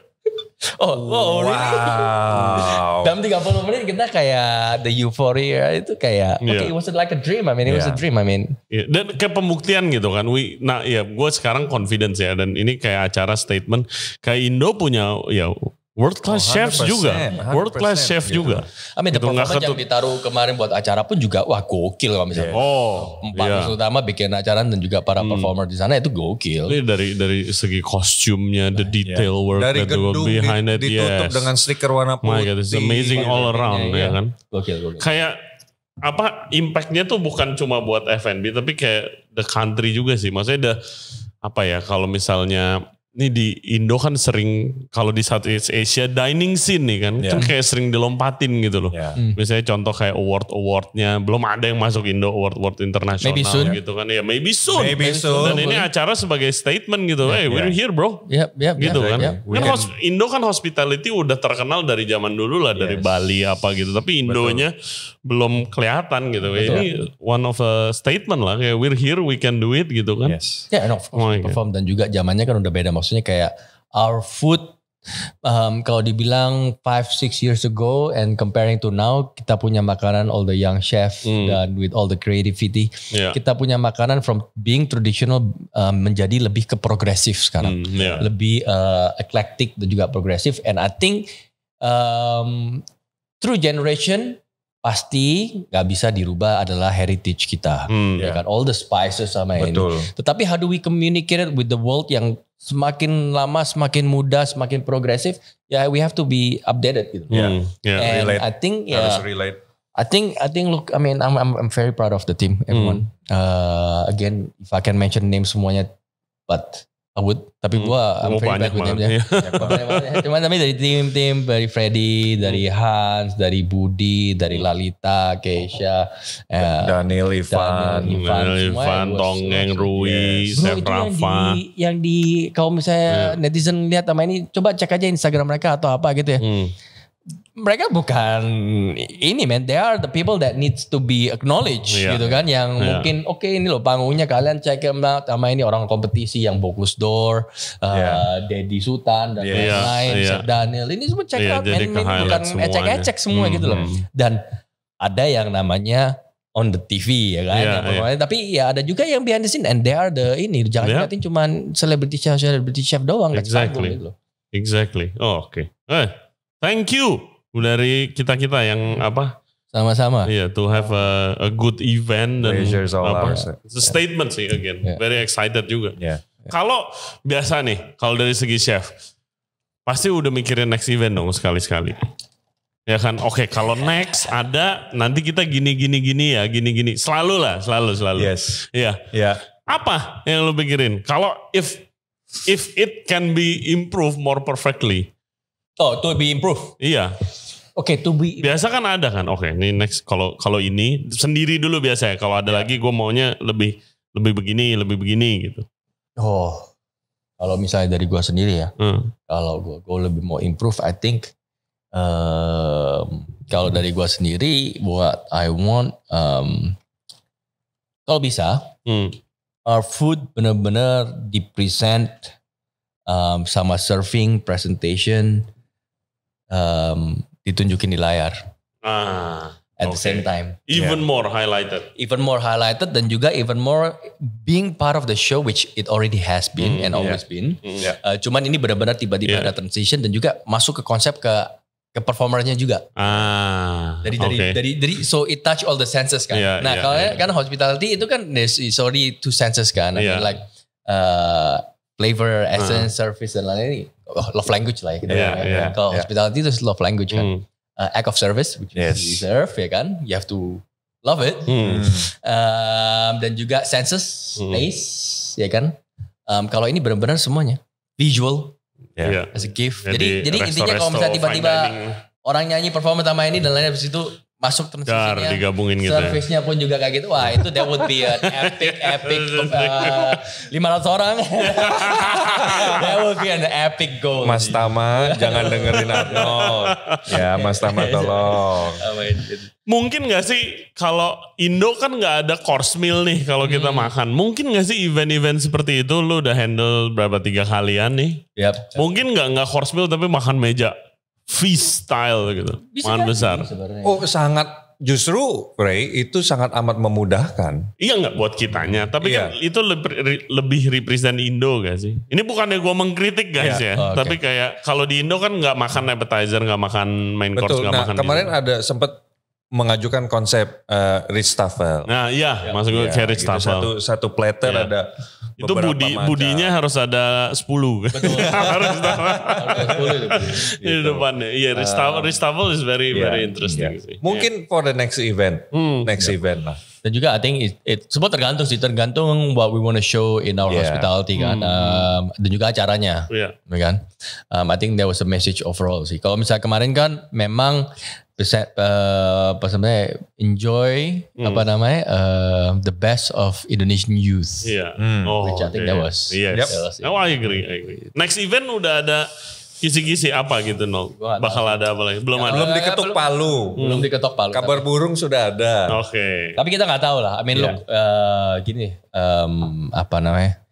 Oh, oh really? Wow. Dalam 30 menit kita kayak the euphoria itu kayak Iya. okay it was like a dream. I mean it was a dream. I mean Iya, Dan kayak pembuktian gitu kan. We, nah ya gue sekarang confidence ya. Dan ini kayak acara statement. Kayak Indo punya ya world class Oh, chefs 100%, juga. World class 100% chef gitu. juga. I mean Gitu, performance yang ditaruh kemarin buat acara pun juga wah gokil kalau misalnya. Oh. Empat iya. musuh utama bikin acara dan juga para Hmm. performer di sana itu gokil. Ini dari dari segi kostumnya, the detail work Dari that gedung behind di- it, ditutup yes. dengan stiker warna My putih. God, it's amazing all around Iya, ya iya. kan. Gokil, gokil. Kayak apa impactnya tuh bukan cuma buat F&B tapi kayak the country juga sih. Maksudnya the apa ya kalau misalnya ini di Indo kan sering kalau di Southeast Asia dining scene nih kan, Ya. itu kayak sering dilompatin gitu loh. Ya. Hmm. Misalnya contoh kayak award awardnya belum ada yang masuk Indo award award internasional Maybe soon. gitu kan ya maybe soon. Maybe soon. Dan ini acara sebagai statement gitu, hey we're ya. here bro. Yep, yep, Gitu yep, kan. yep. We Kan hos- Indo kan hospitality udah terkenal dari zaman dulu lah dari Yes. Bali apa gitu. Tapi Indonya belum kelihatan gitu. Betul. Ini one of a statement lah kayak we're here we can do it gitu kan. Yes. Ya, and of course Oh perform dan juga zamannya kan udah beda. Maksudnya kayak our food um, kalau dibilang 5 6 years ago and comparing to now kita punya makanan all the young chef Hmm. dan with all the creativity Ya. kita punya makanan from being traditional um, menjadi lebih ke progresif sekarang. Hmm, ya. Lebih uh, eclectic dan juga progresif and I think um, through generation pasti nggak bisa dirubah adalah heritage kita. Hmm. Ya kan all the spices sama ini. Betul. Tetapi how do we communicate it with the world yang semakin lama semakin muda semakin progresif? Ya we have to be updated gitu. Hmm, ya. And relate. I think ya relate. I think I think look I mean I'm I'm, I'm very proud of the team everyone. Uh, again if I can mention name semuanya but I would tapi Hmm. gua I'm very bad with names ya. ya. Banyak-banyak. Cuman tapi dari tim-tim dari Freddy, dari Hans, dari Budi, dari Lalita, Keisha, eh, Daniel Ivan. Daniel, Ivan, Daniel, Ivan, Tongeng, Rui, Yes. Chef itu yang Rafa. di, yang di kalau misalnya netizen lihat sama ini coba cek aja Instagram mereka atau apa gitu ya. Hmm. Mereka bukan ini man, they are the people that needs to be acknowledged Iya. gitu kan yang Iya. mungkin oke ini loh panggungnya kalian check them out sama ini orang kompetisi yang Bogus Door, uh, Iya. Dedi Sultan dan lain-lain, Iya. Chef Daniel. Ini semua check Iya, out man, highlight bukan ecek-ecek semua Hmm, gitu loh. hmm. Dan ada yang namanya on the TV ya kan. Yang performanya. Tapi ya ada juga yang behind the scene and they are the ini jangan liatin cuman celebrity chef celebrity chef doang Exactly. gitu loh. Exactly. Oh, oke. Eh, thank you dari kita-kita yang apa? Sama-sama. Iya, to have a, a good event dan Pleasure's all apa? ours. It's a statement sih again. Yeah. Very excited juga. Ya. Kalau biasa nih, kalau dari segi chef, pasti udah mikirin next event dong sekali-sekali. Ya kan, oke kalau next ada nanti kita gini gini gini ya, gini gini. Selalu lah, selalu selalu. Yes. Iya. Ya. Apa yang lu pikirin? Kalau if if it can be improved more perfectly, Oh, to be improved. iya. Oke, to be Biasa kan ada kan, oke ini next kalau kalau ini sendiri dulu biasa ya. Kalau ada lagi gue maunya lebih lebih begini, lebih begini gitu. Oh. Kalau misalnya dari gua sendiri ya, Hmm. kalau gua gua lebih mau improve I think um, kalau dari gua sendiri what I want um, kalau bisa Hmm. our food benar-benar dipresent um, sama serving presentation um, ditunjukin di layar Ah, at the Oke. same time even more highlighted. even more highlighted dan juga even more being part of the show which it already has been Hmm, and always been Hmm. Ya. Uh, cuman ini benar-benar tiba-tiba Yeah. ada transition dan juga masuk ke konsep ke ke performernya juga Ah, dari dari oke. dari dari so it touch all the senses kan. Iya, nah iya, kalau iya. kan hospitality itu kan there's it's already two senses kan. I mean, Iya. like uh, flavor, essence, service dan lain-lain. Oh, love language lah ya kita Iya, bilang ya. iya, Kalau iya. hospitality itu love language kan. Hmm. Uh, act of service which Yes. is you serve ya kan. You have to love it. Hmm. Um, dan juga senses, Hmm. taste ya kan. Um, kalau ini benar-benar semuanya visual. Iya. as a gift. Jadi jadi, intinya resto-resto, kalau misalnya tiba-tiba orang nyanyi perform sama ini dan lain habis itu masuk dar transisinya. digabungin gitu ya. Service-nya pun juga kayak gitu. Wah itu that would be an epic, epic uh, 500 orang. that would be an epic goal. Mas Tama jangan dengerin Arnold. Ya Mas Tama tolong. Mungkin gak sih kalau Indo kan gak ada course meal nih kalau kita Hmm. makan. Mungkin gak sih event-event seperti itu lu udah handle berapa tiga kalian nih? Yep. Mungkin gak nggak course meal tapi makan meja feast style gitu. Bisa makan kan besar. sebenarnya. Oh sangat justru Ray itu sangat amat memudahkan. Iya nggak buat kitanya, tapi Iya. kan itu lebih, lebih represent Indo gak sih? Ini bukannya gue mengkritik guys ya, Iya. Oh, oke. tapi kayak kalau di Indo kan nggak makan appetizer, nggak makan main course, Betul. nggak Nah makan. kemarin dessert. ada sempat mengajukan konsep uh, Ritz Tafel. Nah iya, maksud gue Ya, carry gitu. Tafel. Satu satu platter Iya. ada itu budi macam. budinya harus ada 10 Betul. harus Harus 10 itu. di depannya. Iya, Ristafel, Ristafel is very Iya, very interesting iya. sih. Mungkin for the next event, Hmm. next event lah. Dan juga I think it, it semua tergantung sih, tergantung what we want to show in our Yeah. hospitality kan. Hmm. Um, dan juga acaranya, Iya. ya kan. Um, I think there was a message overall sih. Kalau misalnya kemarin kan memang persen, uh, apa namanya enjoy Hmm. apa namanya uh, the best of Indonesian youth. Iya. Hmm. Oh, Which I think oke. that was- Yes. Yep. that was it. Oh, I agree, I agree. Next event udah ada kisi-kisi apa gitu, no? Bakal ada apa lagi? Belum ada. Belum diketuk belum- palu. Belum diketok palu. Kabar burung sudah ada. Oke. Tapi kita nggak tahu lah. I mean, Iya. look, uh, gini, um, apa namanya?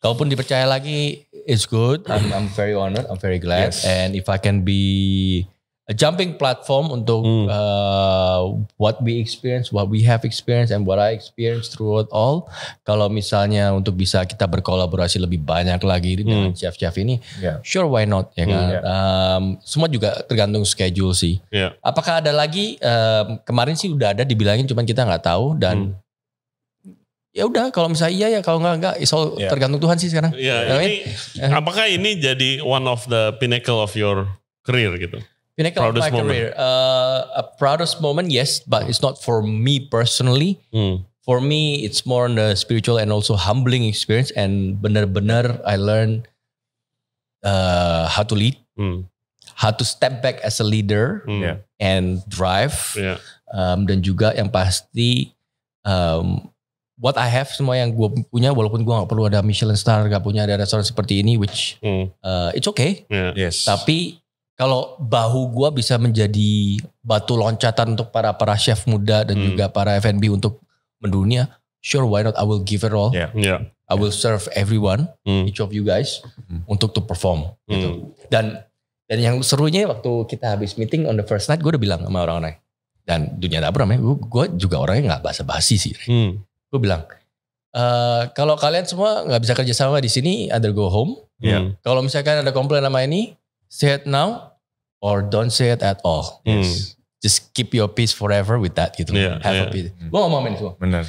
Kalaupun dipercaya lagi, it's good. I'm, I'm very honored. I'm very glad. Yes. And if I can be a jumping platform untuk Hmm. uh, what we experience, what we have experienced, and what I experienced throughout all. Kalau misalnya untuk bisa kita berkolaborasi lebih banyak lagi dengan chef-chef ini, Ya. sure why not ya Hmm, kan? ya. Um, semua juga tergantung schedule sih. Iya. Apakah ada lagi? em, kemarin sih udah ada dibilangin, cuman kita nggak tahu dan ya udah kalau misalnya iya ya kalau nggak nggak, all Ya. tergantung Tuhan sih sekarang. Mean, ini apakah ini jadi one of the pinnacle of your career gitu? Pinnacle of proudest my moment. career. Uh, a proudest moment, yes, but it's not for me personally. Hmm. For me, it's more on the spiritual and also humbling experience. And benar-benar I learn uh, how to lead, Hmm. how to step back as a leader Hmm. And drive. Iya. Um, dan juga yang pasti um, what I have semua yang gue punya walaupun gue nggak perlu ada Michelin star nggak punya ada restoran seperti ini which Hmm. uh, it's okay Iya. Yes. tapi kalau bahu gue bisa menjadi batu loncatan untuk para para chef muda dan Hmm. juga para F&B untuk mendunia sure why not I will give it all Yeah. Iya. I will serve everyone Hmm. each of you guys Hmm. untuk to perform gitu Hmm. dan dan yang serunya waktu kita habis meeting on the first night gue udah bilang sama orang-orang dan dunia dapur namanya gue, gue juga orangnya nggak basa-basi sih Hmm. gue bilang "Eh, kalau kalian semua nggak bisa kerja sama di sini either go home Iya. Hmm. kalau misalkan ada komplain sama ini say it now or don't say it at all Hmm. just keep your peace forever with that gitu Iya, have iya. a peace Hmm. gue ngomongin semua Benar.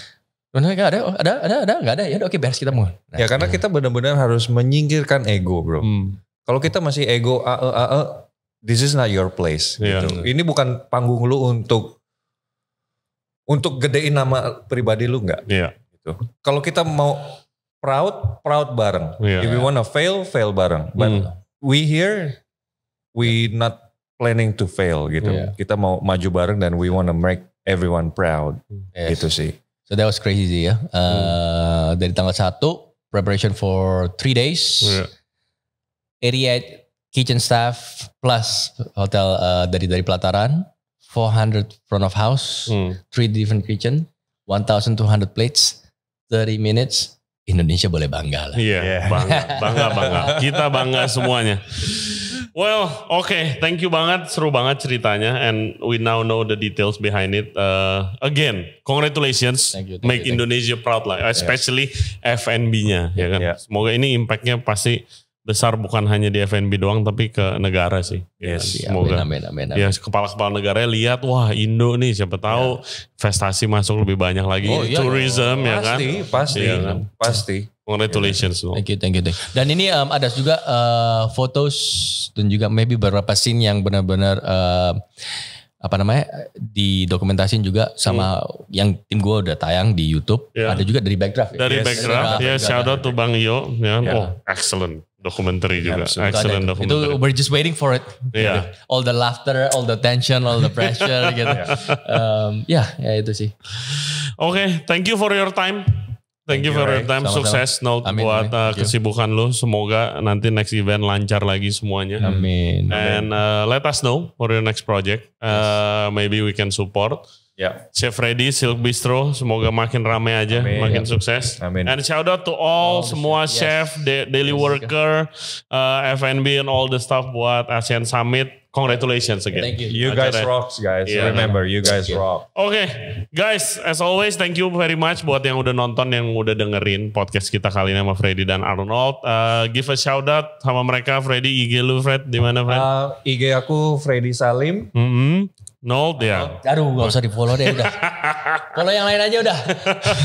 Bener nggak ada Oh, ada ada ada nggak ada ya udah, oke beres kita mau Nah, Ya karena kita benar-benar harus menyingkirkan ego, bro. Hmm. Kalau kita masih ego ae ae, this is not your place. Iya. Gitu. Ini bukan panggung lu untuk untuk gedein nama pribadi lu nggak. Iya. Gitu. Kalau kita mau proud, proud bareng. Iya. If we wanna fail, fail bareng. But Hmm. we here, we not planning to fail gitu. Iya. Kita mau maju bareng dan we wanna make everyone proud. yes. Gitu sih. so that was crazy ya Eh, Hmm. dari tanggal 1 preparation for three days Iya. 88 kitchen staff plus hotel uh, dari dari pelataran 400 front of house Hmm. three different kitchen 1200 plates 30 minutes Indonesia boleh bangga lah Iya, Yeah. bangga, bangga, bangga. Kita bangga semuanya. Well, oke, thank you banget, seru banget ceritanya, and we now know the details behind it. Uh, again, congratulations, Thank you, thank make you, thank you. Indonesia proud lah, especially F&B-nya, ya kan. Yeah. Semoga ini impactnya pasti besar bukan hanya di F&B doang, tapi ke negara sih. Ya Yes. Ya, Semoga. amin amin amin, Ya amin. kepala-kepala negara lihat wah Indo nih siapa tahu investasi masuk lebih banyak lagi Oh, iya, tourism ya kan. Pasti, pasti, Iya kan? pasti. Congratulations loh. Thank you, thank you, thank you. Dan ini um, ada juga uh, fotos dan juga maybe beberapa scene yang benar-benar uh, apa namanya didokumentasin juga sama yang tim gue udah tayang di YouTube. Ya. Ada juga dari Backdraft. ya? Dari Yes. background ya Juga shout out to Bang Yo ya. Ya. Oh, excellent documentary juga. Absolutely. Itu ada. Excellent Itu documentary. we're just waiting for it. Iya. All the laughter, all the tension, all the pressure gitu. Um, ya, ya itu sih. Oke, thank you for your time. Thank, you for your time. Sama-sama. Sukses Note Amin, buat amin. uh, kesibukan lu. Semoga nanti next event lancar lagi semuanya. Amin. And uh, let us know for your next project. Uh, maybe we can support. Ya. Chef Freddy, Silk Bistro, semoga makin ramai aja, Amin. makin sukses. Amin. And shout out to all All semua chef, chef, da- daily Yes. worker, uh, F&B and all the stuff buat ASEAN Summit. Congratulations again. Thank you. You guys Acara. rocks guys. Iya. Remember, you guys rock. Oke, guys, as always, thank you very much buat yang udah nonton, yang udah dengerin podcast kita kali ini sama Freddy dan Arnold. Uh, give a shout out sama mereka, Freddy, IG lu, Fred, di mana, Fred? Uh, IG aku Freddy Salim. Mhm. Nold ya. Aduh gak usah di follow deh udah. follow yang lain aja udah.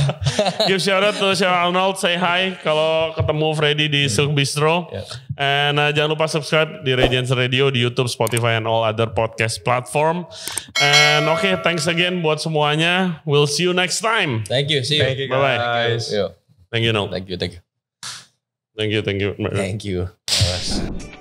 Give shout out to Chef Arnold. Say hi kalau ketemu Freddy di Silk Bistro. Yeah. And uh, jangan lupa subscribe di Regents Radio di YouTube, Spotify, and all other podcast platform. And oke, okay, thanks again buat semuanya. We'll see you next time. Thank you. See you. Thank you Bye-bye. guys. Yo, Thank you, Nold. Thank you. Thank you. Thank you, thank you. Thank you.